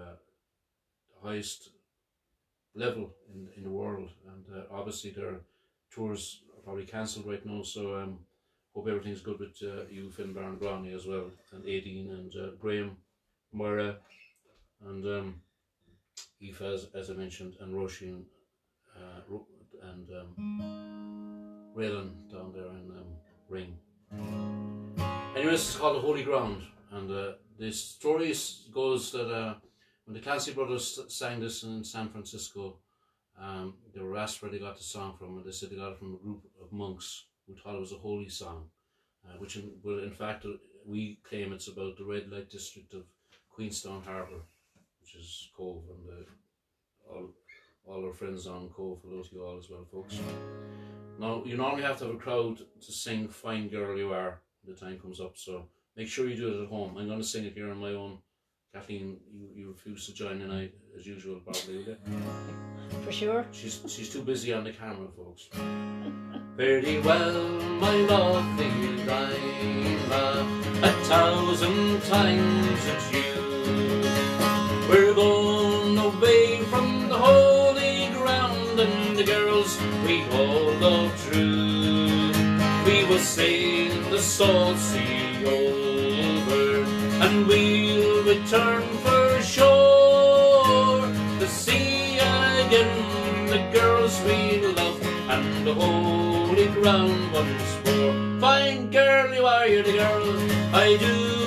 the highest level in, in the world, and uh, obviously their tours are probably cancelled right now, so um, hope everything's good with uh, you, Finbar and Granny as well, and Aideen and uh, Graham, Moira, and um, as, as I mentioned, and Roisin, uh, and um, Raylan down there in um, Ring. Anyway, this is called The Holy Ground, and uh, the story goes that uh, when the Clancy brothers sang this in San Francisco, um, they were asked where they got the song from, and they said they got it from a group of monks who thought it was a holy song, uh, which in, well, in fact uh, we claim it's about the red light district of Queenstown Harbour, which is Cobh, and uh, all all our friends on Cobh. Hello to you all as well, folks. Now you normally have to have a crowd to sing "Fine Girl You Are" when the time comes up, so make sure you do it at home. I'm going to sing it here on my own. Kathleen, you, you refuse to join tonight as usual, probably. Will you? For sure. She's she's too busy on the camera, folks. Very well, my lovely Lila, a thousand times it's you. We all true. We will sail the salt sea over and we'll return for shore to see again the girls we love and the holy ground once more. Fine girl, you are, you're the girl I do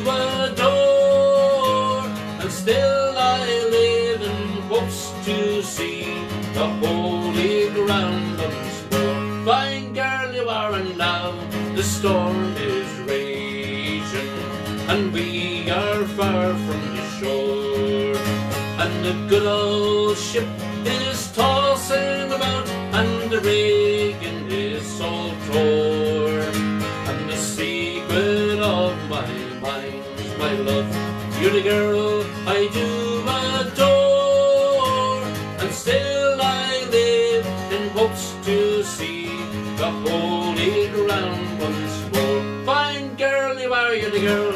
the good old ship is tossing about, and the rigging is all tore. And the secret of my mind's my love, you're the girl I do adore, and still I live in hopes to see the holy ground once more. Fine girl, you are, you're the girl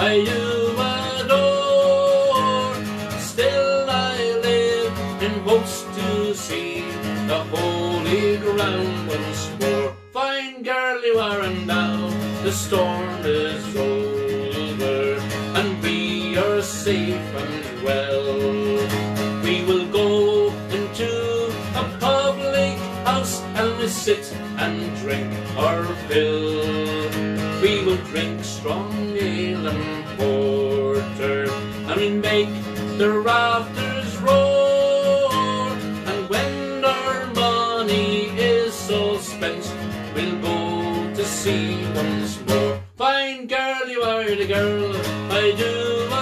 I do the storm is over, and we are safe and well. We will go into a public house and we sit and drink our fill. We will drink strong ale and porter, and we make the rafters you are the girl I do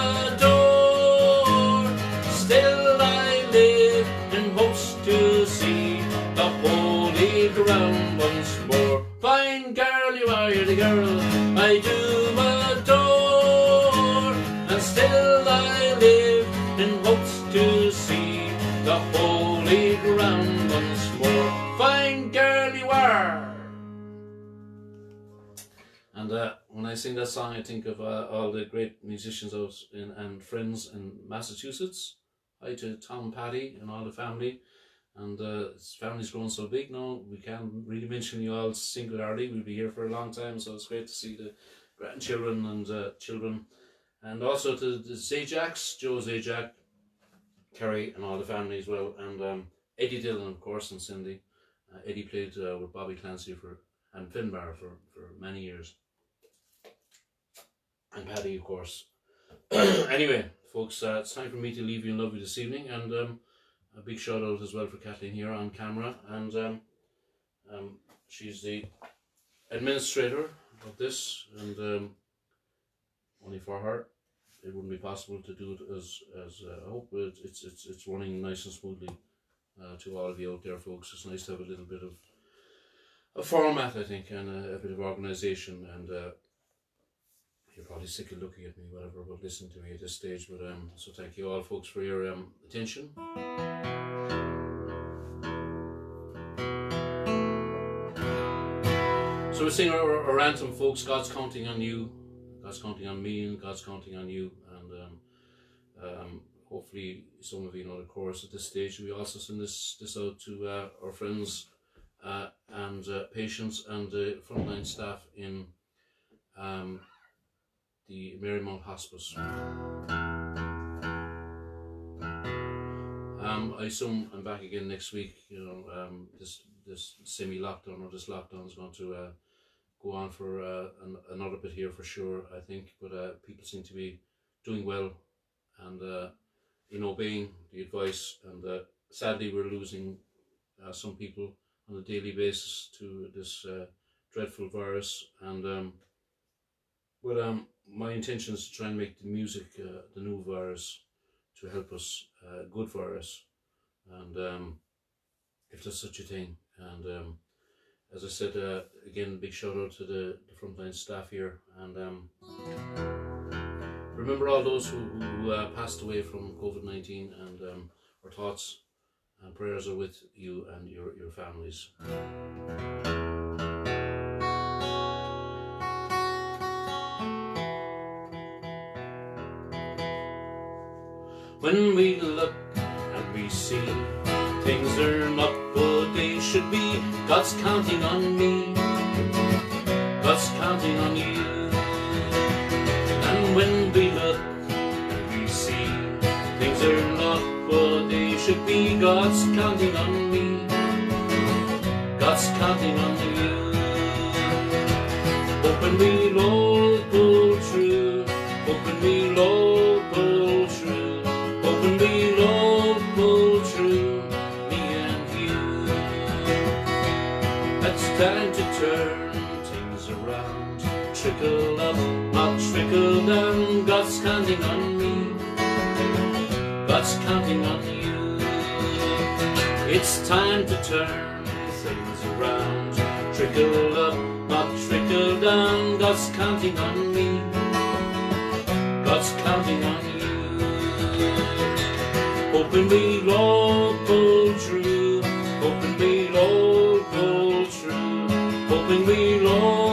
adore. Still I live in hopes to see the holy ground once more. Fine girl, you are the girl I do adore. And still I live in hopes to see the holy ground once more. Fine girl, you are. And uh, when I sing that song, I think of uh, all the great musicians out in, and friends in Massachusetts. Hi to Tom, Patty, and all the family. And uh, his family's grown so big now, we can't really mention you all singularly. We'll be here for a long time, so it's great to see the grandchildren and uh, children. And also to the Zajaks, Joe Zajak, Kerry, and all the family as well. And um, Eddie Dillon, of course, and Cindy. Uh, Eddie played uh, with Bobby Clancy for and Finbar for, for many years. And Paddy, of course. anyway, folks, uh, it's time for me to leave you in love with this evening, and um, a big shout out as well for Kathleen here on camera, and um, um, she's the administrator of this, and um, only for her, it wouldn't be possible to do it as as uh, I hope it, it's it's it's running nice and smoothly uh, to all of you out there, folks. It's nice to have a little bit of a format, I think, and a, a bit of organisation, and uh, you're probably sick of looking at me, whatever, but listening to me at this stage. But um, so thank you all, folks, for your um, attention. So we're our, our anthem, folks. God's counting on you. God's counting on me, and God's counting on you. And um, um, hopefully, some of you know the chorus at this stage. We also send this this out to uh, our friends uh, and uh, patients and the frontline staff in um, the Marymount Hospice. Um, I assume I'm back again next week. You know, um, this this semi lockdown or this lockdown is going to uh, go on for uh, an, another bit here for sure. I think, but uh, people seem to be doing well and uh, in obeying the advice. And uh, sadly, we're losing uh, some people on a daily basis to this dreadful virus. And um, but um, my intention is to try and make the music uh, the new virus to help us, uh, good virus, and um, if there's such a thing. And um, as I said, uh, again, big shout out to the, the frontline staff here, and um, remember all those who, who uh, passed away from COVID nineteen, and um, our thoughts and prayers are with you and your your families. When we look and we see things are not what they should be, God's counting on me, God's counting on you. And when we look and we see things are not what they should be, God's counting on me, God's counting on you. Counting on me. God's counting on you. It's time to turn things around. Trickle up, not trickle down. God's counting on me. God's counting on you. Hoping we'll all pull true. Hoping we'll all pull true. Hoping we'll all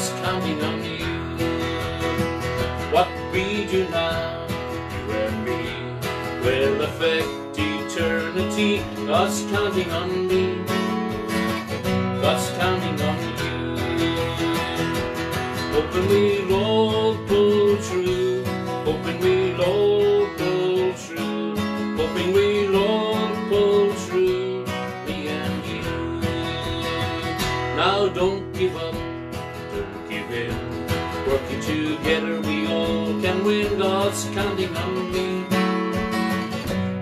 God's counting on you. What we do now, you and me, will affect eternity. God's counting on me. God's counting on you. Hoping we'll all pull true. Hoping we'll all pull true. Hoping we'll all pull true. Me and you. Now don't give up. Together we all can win. God's counting on me.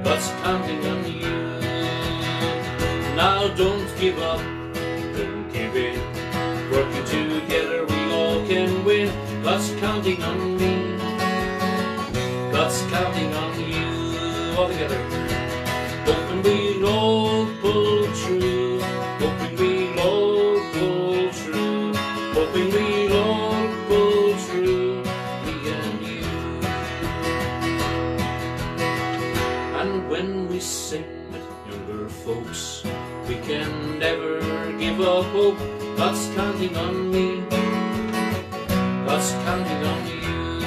God's counting on you. Now don't give up. Don't give in. Working together we all can win. God's counting on me. God's counting on you. All together. Up hope. God's counting on me. God's counting on you.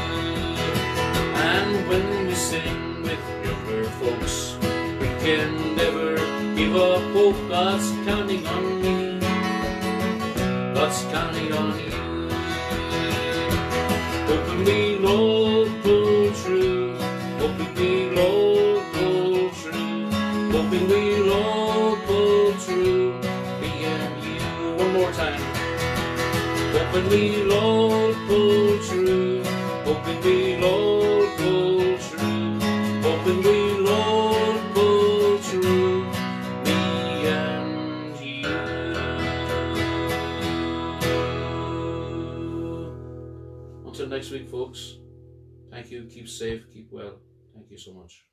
And when we sing with younger folks, we can never give up hope. God's counting on me. God's counting on you. Hoping we'll pull true. Hoping we'll pull true. Hoping we'll pull true. Me and you. Until next week, folks. Thank you. Keep safe. Keep well. Thank you so much.